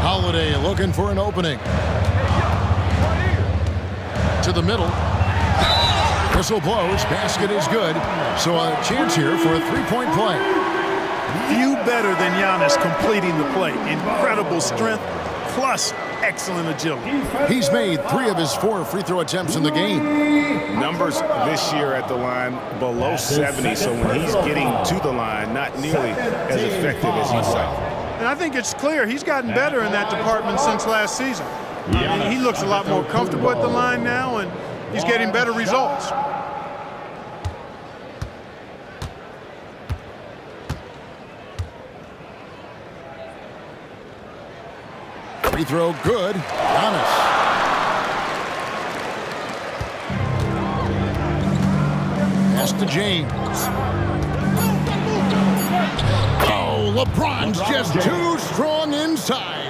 Holiday looking for an opening. To the middle. Whistle blows. Basket is good. So a chance here for a three-point play. Few better than Giannis completing the play. Incredible strength plus excellent agility. He's made three of his four free throw attempts in the game. Numbers this year at the line below 70, so when he's getting to the line, not nearly as effective as he's like. And I think it's clear he's gotten better in that department since last season. I mean, he looks a lot more comfortable at the line now, and he's getting better results. Free throw good. Giannis. Pass to James. Oh, LeBron's just too strong inside.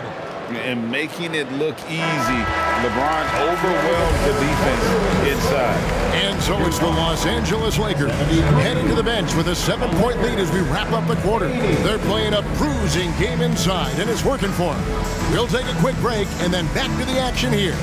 And making it look easy. LeBron overwhelmed the defense inside. And so it's the Los Angeles Lakers heading to the bench with a seven-point lead as we wrap up the quarter. They're playing a bruising game inside, and it's working for them. We'll take a quick break and then back to the action here.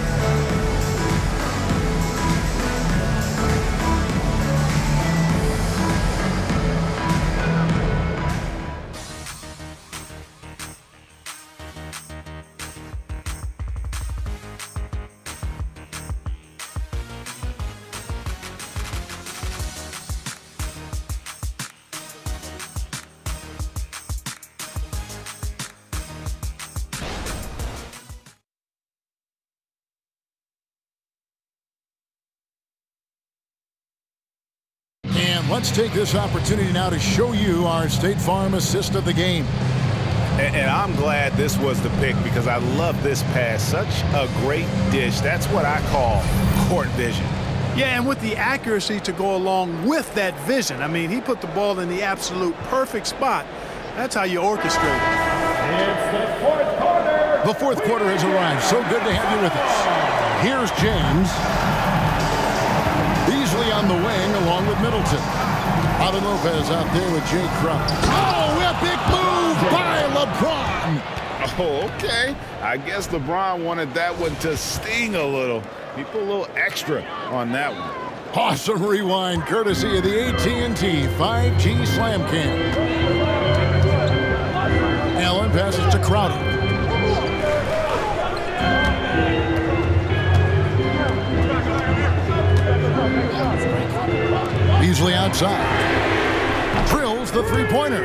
Let's take this opportunity now to show you our State Farm assist of the game. And, and, I'm glad this was the pick because I love this pass. Such a great dish. That's what I call court vision. Yeah, and with the accuracy to go along with that vision. I mean, he put the ball in the absolute perfect spot. That's how you orchestrate it. It's the fourth quarter. The fourth quarter has arrived. So good to have you with us. Here's James. With Middleton. Robin Lopez out there with Jae Crowder. Oh, a big move by LeBron. Oh, okay. I guess LeBron wanted that one to sting a little. He put a little extra on that one. Awesome rewind courtesy of the AT&T 5G Slam Cam. Allen passes to Crowder. Beasley outside. Drills the three-pointer.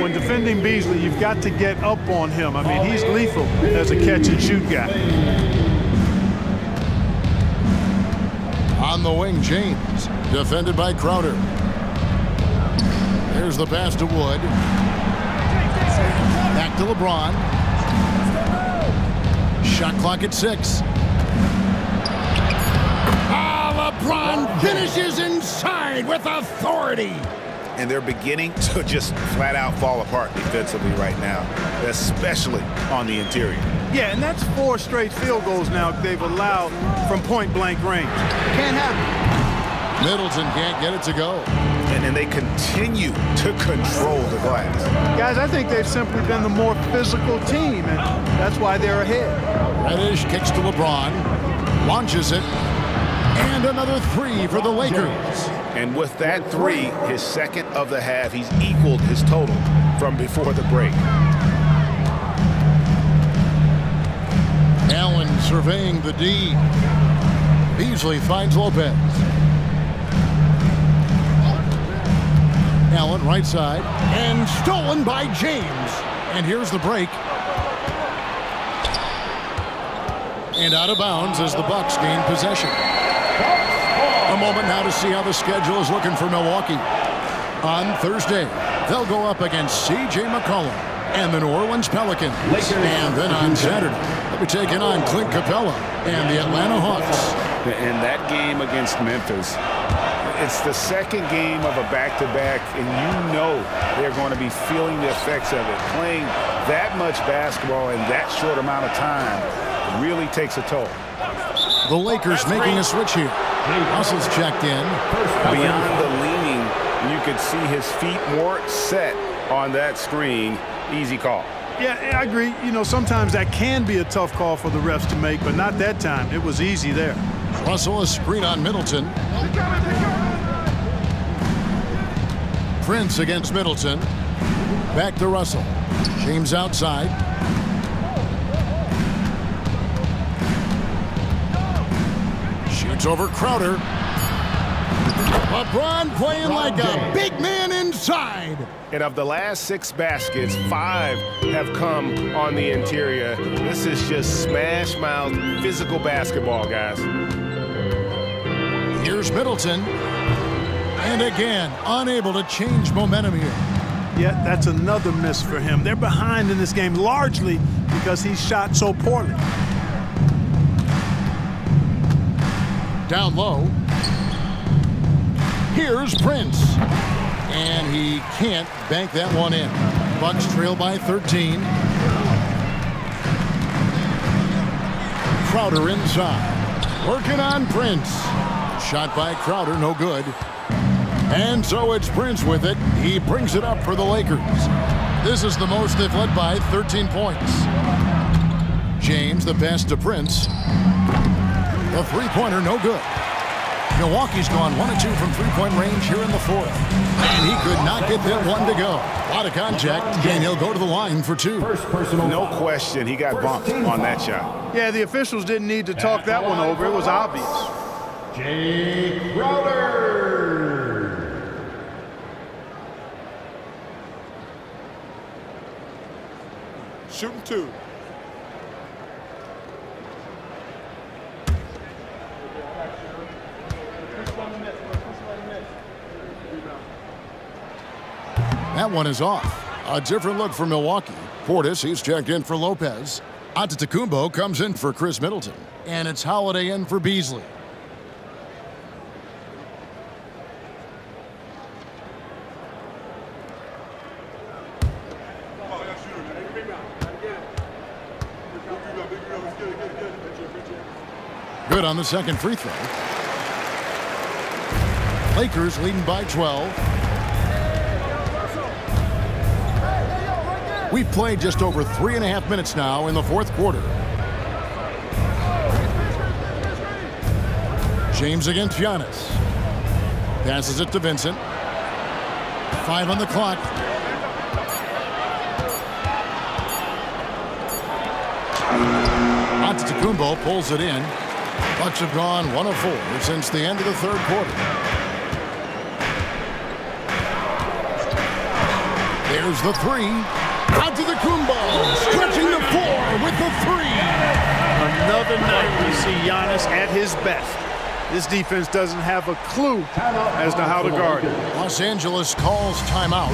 When defending Beasley, you've got to get up on him. I mean, he's lethal as a catch-and-shoot guy. On the wing, James. Defended by Crowder. There's the pass to Wood. Back to LeBron. Shot clock at six. Ah, LeBron finishes inside with authority. And they're beginning to just flat out fall apart defensively right now, especially on the interior. Yeah, and that's four straight field goals now they've allowed from point-blank range. Can't happen. Middleton can't get it to go. And then they continue to control the glass. Guys, I think they've simply been the more physical team, and that's why they're ahead. Reddish kicks to LeBron. launches it, and another three for the Lakers. And with that three, his second of the half, he's equaled his total from before the break. Allen surveying the D. Beasley finds Lopez. Allen right side and stolen by James. And here's the break. And out of bounds as the Bucks gain possession. A moment now to see how the schedule is looking for Milwaukee. On Thursday, they'll go up against C.J. McCollum and the New Orleans Pelicans. And then on Saturday, they'll be taking on Clint Capela and the Atlanta Hawks. And that game against Memphis, it's the second game of a back-to-back, -back, and you know they're going to be feeling the effects of it. Playing that much basketball in that short amount of time really takes a toll. The Lakers making a switch here. Russell's checked in. Beyond the leaning, you could see his feet more set on that screen. Easy call. Yeah, I agree. You know, sometimes that can be a tough call for the refs to make, but not that time. It was easy there. Russell a screen on Middleton. Prince against Middleton. Back to Russell. James outside. Shoots over Crowder. LeBron playing like a big man inside. And of the last six baskets, five have come on the interior. This is just smash mouth physical basketball, guys. Here's Middleton. And again, unable to change momentum here. Yeah, that's another miss for him. They're behind in this game largely because he shot so poorly. Down low. Here's Prince. And he can't bank that one in. Bucks trail by 13. Crowder inside. Working on Prince. Shot by Crowder, no good. And so it's Prince with it. He brings it up for the Lakers. This is the most they've led by 13 points. James, the pass to Prince. The three-pointer, no good. Milwaukee's gone 1-2 from three-point range here in the fourth. And he could not get that one to go. A lot of contact, and he'll go to the line for two. No question, he got bumped on that shot. Yeah, the officials didn't need to talk that one over. It was obvious. Jae Crowder. Shooting two. That one is off. A different look for Milwaukee. Portis, he's checked in for Lopez. Antetokounmpo comes in for Khris Middleton. And it's Holiday in for Beasley. Good on the second free throw. Lakers leading by 12. We've played just over three and a half minutes now in the fourth quarter. James against Giannis. Passes it to Vincent. Five on the clock. Antetokounmpo pulls it in. Bucks have gone one of four since the end of the third quarter. There's the three. Antetokounmpo stretching the floor with the three. Another night we see Giannis at his best. This defense doesn't have a clue as to how to guard. Los Angeles calls timeout.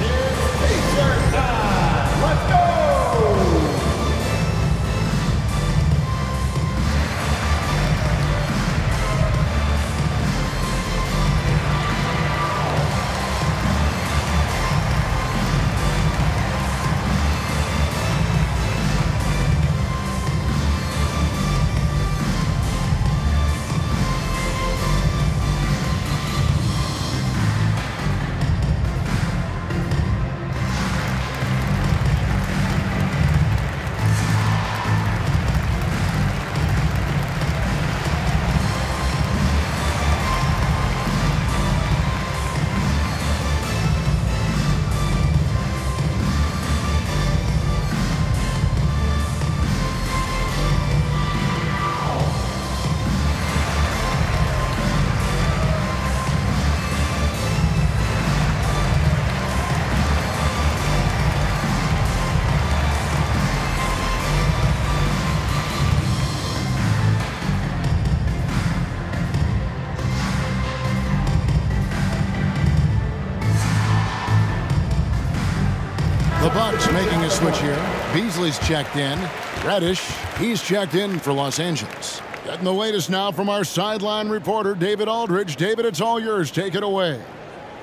Beasley's checked in. Reddish, he's checked in for Los Angeles. Getting the latest now from our sideline reporter, David Aldridge. David, it's all yours. Take it away.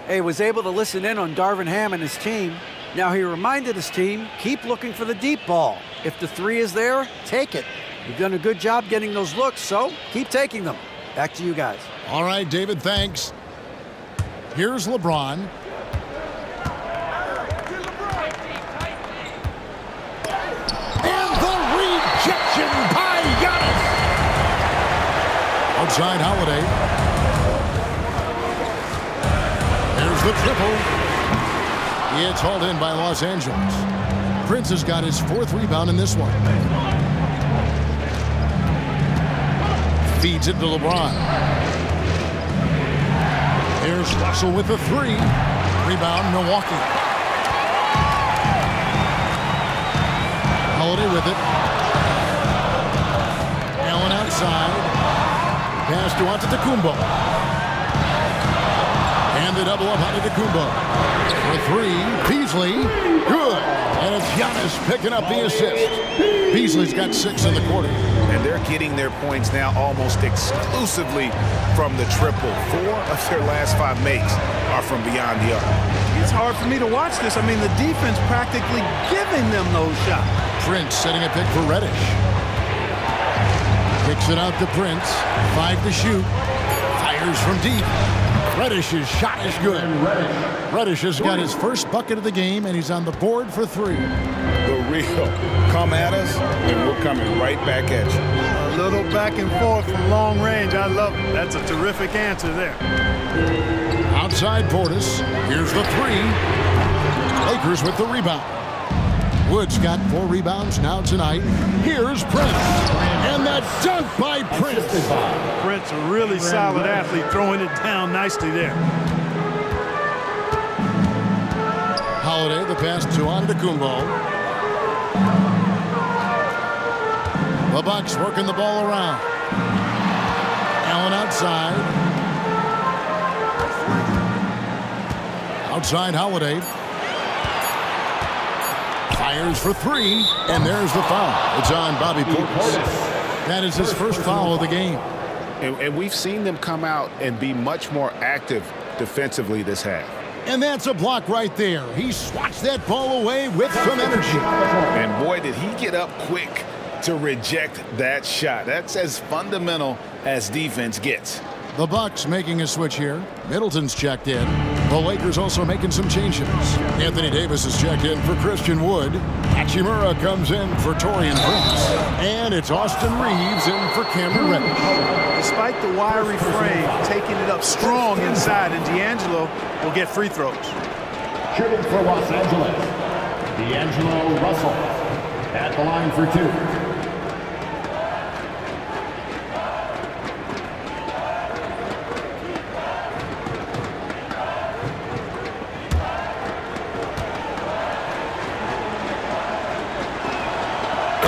Hey, was able to listen in on Darvin Ham and his team. Now he reminded his team, keep looking for the deep ball. If the three is there, take it. You've done a good job getting those looks, so keep taking them. Back to you guys. All right, David, thanks. Here's LeBron. And the by Giannis. Outside Holiday. There's the triple. It's hauled in by Los Angeles. Prince has got his fourth rebound in this one. Feeds it to LeBron. Here's Russell with the three. Rebound, Milwaukee. Holiday with it. Allen outside. Pass to Antetokounmpo. And the double up Antetokounmpo. For three, Beasley. Good. And it's Giannis picking up the assist. Beasley's got six in the quarter. And they're getting their points now almost exclusively from the triple. Four of their last five makes are from beyond the arc. It's hard for me to watch this. I mean, the defense practically giving them those shots. Prince setting a pick for Reddish. Kicks it out to Prince. Five to shoot. Fires from deep. Reddish's shot is good. Reddish has got his first bucket of the game, and he's on the board for three. The real come at us, and we're coming right back at you. A little back and forth from long range. I love it. That's a terrific answer there. Outside Portis. Here's the three. Lakers with the rebound. Woods got four rebounds now tonight. Here's Prince. And that dunk by Prince. Prince, a really solid athlete, throwing it down nicely there. Holiday, the pass to Antetokounmpo. The Bucks working the ball around. Allen outside. Outside Holiday. Fires for three, and there's the foul. It's on Bobby Portis. That is his first foul of the game. And, and we've seen them come out and be much more active defensively this half. And that's a block right there. He swats that ball away with some energy. And boy, did he get up quick to reject that shot. That's as fundamental as defense gets. The Bucks making a switch here. Middleton's checked in. The Lakers also making some changes. Anthony Davis is checked in for Christian Wood. Hachimura comes in for Taurean Prince. And it's Austin Reaves in for Cameron Reddish. Despite the wiry frame, taking it up strong inside, and D'Angelo will get free throws. Shooting for Los Angeles, D'Angelo Russell at the line for two.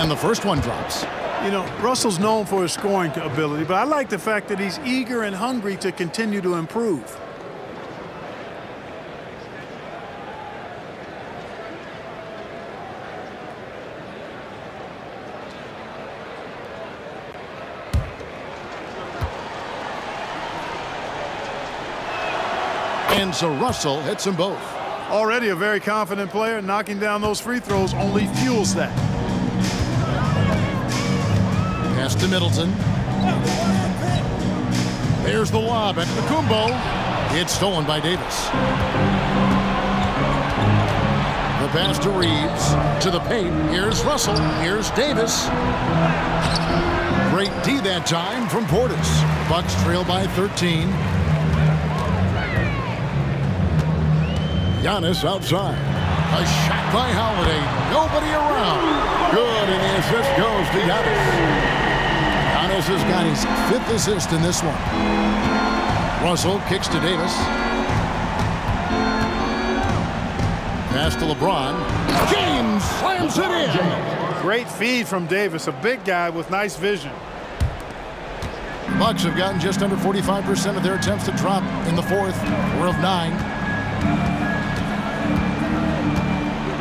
And the first one drops. You know, Russell's known for his scoring ability, but I like the fact that he's eager and hungry to continue to improve. And so Russell hits them both. Already a very confident player, knocking down those free throws only fuels that. Pass to Middleton. There's the lob at the Kumbo. It's stolen by Davis. The pass to Reaves. To the paint. Here's Russell. Here's Davis. Great D that time from Portis. Bucks trail by 13. Giannis outside. A shot by Holiday. Nobody around. Good, and the assist goes to Giannis. Giannis has got his fifth assist in this one. Russell kicks to Davis. Pass to LeBron. James slams it in. Great feed from Davis, a big guy with nice vision. Bucks have gotten just under 45% of their attempts to drop in the fourth. Four of nine.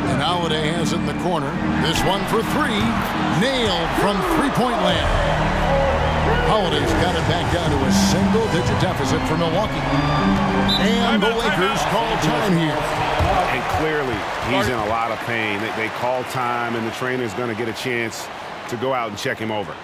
And now Holiday has it in the corner. This one for three. Nailed from three-point land. Holiday's got it back down to a single-digit deficit for Milwaukee. And the Lakers call time here. And clearly, he's in a lot of pain. They, they call time, and the trainer's going to get a chance to go out and check him over.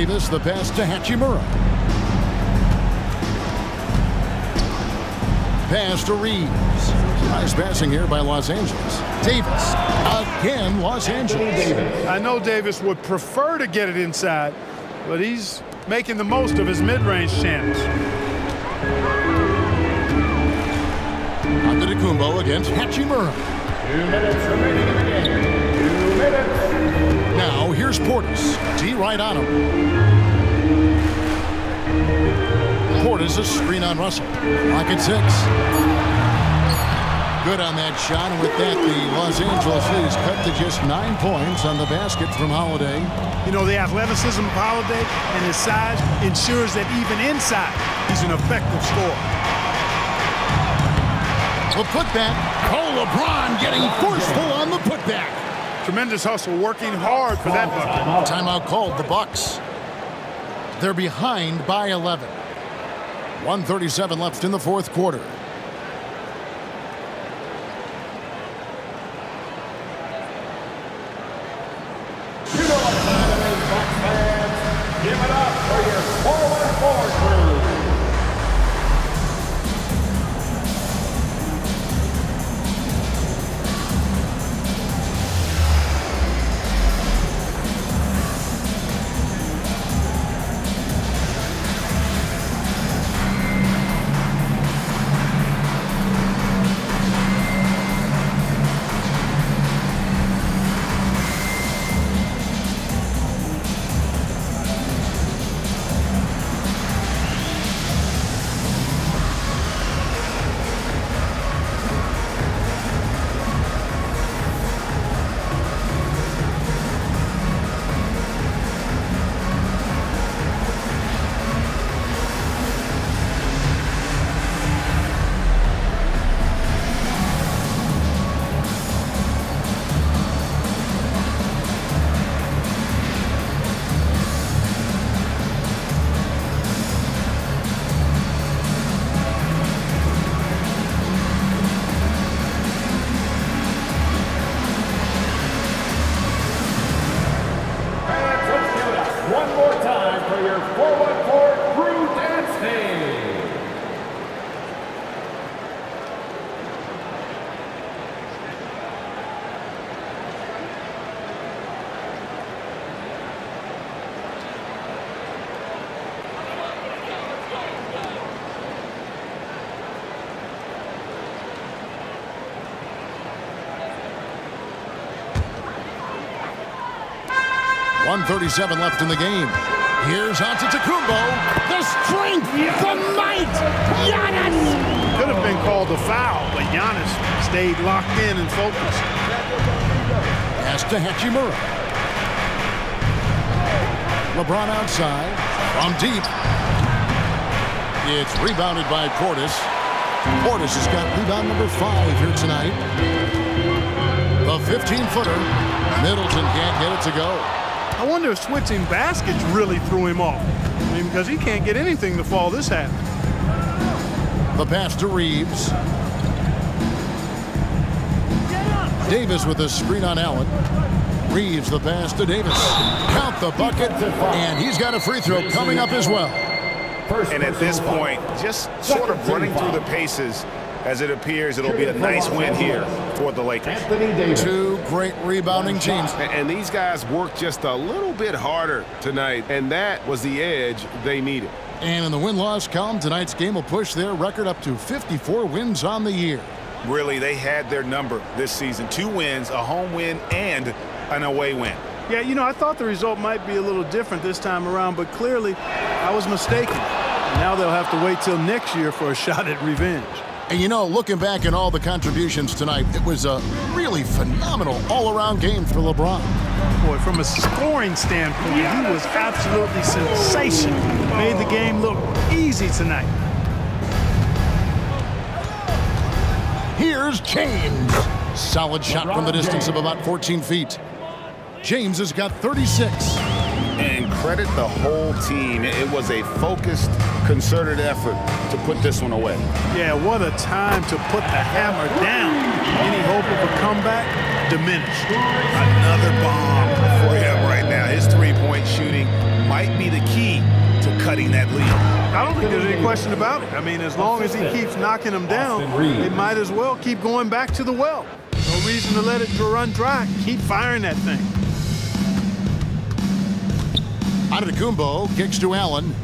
Davis, the pass to Hachimura. Pass to Reaves. Nice passing here by Los Angeles. Davis. Again, Los Angeles. I know Davis would prefer to get it inside, but he's making the most of his mid-range chance. Antetokounmpo against Hachimura. Two minutes remaining in the game. Two here's Portis. D right on him. Portis a screen on Russell. Clock at six. Good on that shot, and with that, the Los Angeles Leafs cut to just nine points on the basket from Holiday. You know, the athleticism of Holiday and his size ensures that even inside, he's an effective scorer. The putback. Cole LeBron getting forceful on the putback. Tremendous hustle, working hard for that bucket. Timeout called the Bucks. They're behind by 11. 137 left in the fourth quarter. 137 left in the game. Here's Antetokounmpo. The strength, the might, Giannis! Could have been called a foul, but Giannis stayed locked in and focused. Pass to Hachimura. LeBron outside. From deep. It's rebounded by Portis. Portis has got rebound number five here tonight. The 15-footer. Middleton can't get it to go. I wonder if switching baskets really threw him off. I mean, because he can't get anything to fall this half. The pass to Reaves. Davis with a screen on Allen. Reaves the pass to Davis. Count the bucket, and he's got a free throw coming up as well. And at this point, just sort of running through the paces as it appears it'll be a nice win here for the Lakers. Two great rebounding teams. And these guys worked just a little bit harder tonight, and that was the edge they needed. And in the win-loss column, tonight's game will push their record up to 54 wins on the year. Really, they had their number this season. Two wins, a home win, and an away win. Yeah, you know, I thought the result might be a little different this time around, but clearly I was mistaken. Now they'll have to wait till next year for a shot at revenge. And you know, looking back at all the contributions tonight, it was a really phenomenal all-around game for LeBron. Boy, from a scoring standpoint, he was absolutely sensational. Made the game look easy tonight. Here's James. Solid shot from the distance of about 14 feet. James has got 36. And credit the whole team. It was a focused, concerted effort to put this one away. Yeah, what a time to put the hammer down. Any hope of a comeback diminished. Another bomb for him right now. His three-point shooting might be the key to cutting that lead. I don't think there's any question about it. I mean, as long as he keeps knocking them down, it might as well keep going back to the well. No reason to let it run dry. Keep firing that thing. Antetokounmpo kicks to Allen.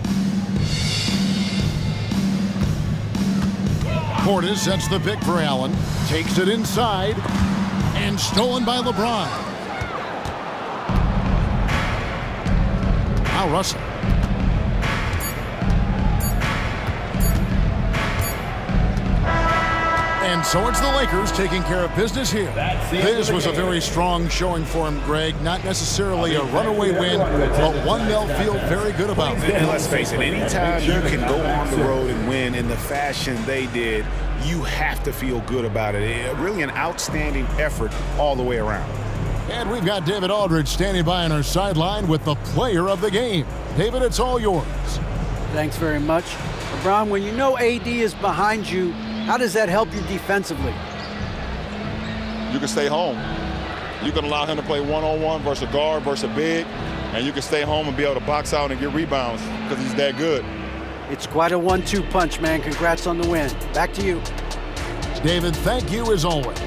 Portis sets the pick for Allen. Takes it inside. And stolen by LeBron. Now Russell. So it's the Lakers taking care of business here. This was a very strong showing for him, Greg. Not necessarily a runaway win, but one they'll feel very good about. And let's face it, anytime you can go on the road and win in the fashion they did, you have to feel good about it. Eh, really an outstanding effort all the way around. And we've got David Aldridge standing by on our sideline with the player of the game. David, it's all yours. Thanks very much. LeBron, when you know AD is behind you, how does that help you defensively? You can stay home. You can allow him to play one-on-one versus a guard versus a big, and you can stay home and be able to box out and get rebounds because he's that good. It's quite a one-two punch, man. Congrats on the win. Back to you. David, thank you as always.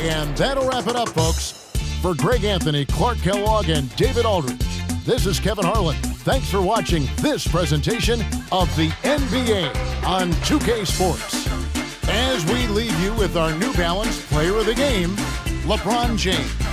And that'll wrap it up, folks. For Greg Anthony, Clark Kellogg, and David Aldridge, this is Kevin Harlan. Thanks for watching this presentation of the NBA on 2K Sports. As we leave you with our New Balance Player of the Game, LeBron James.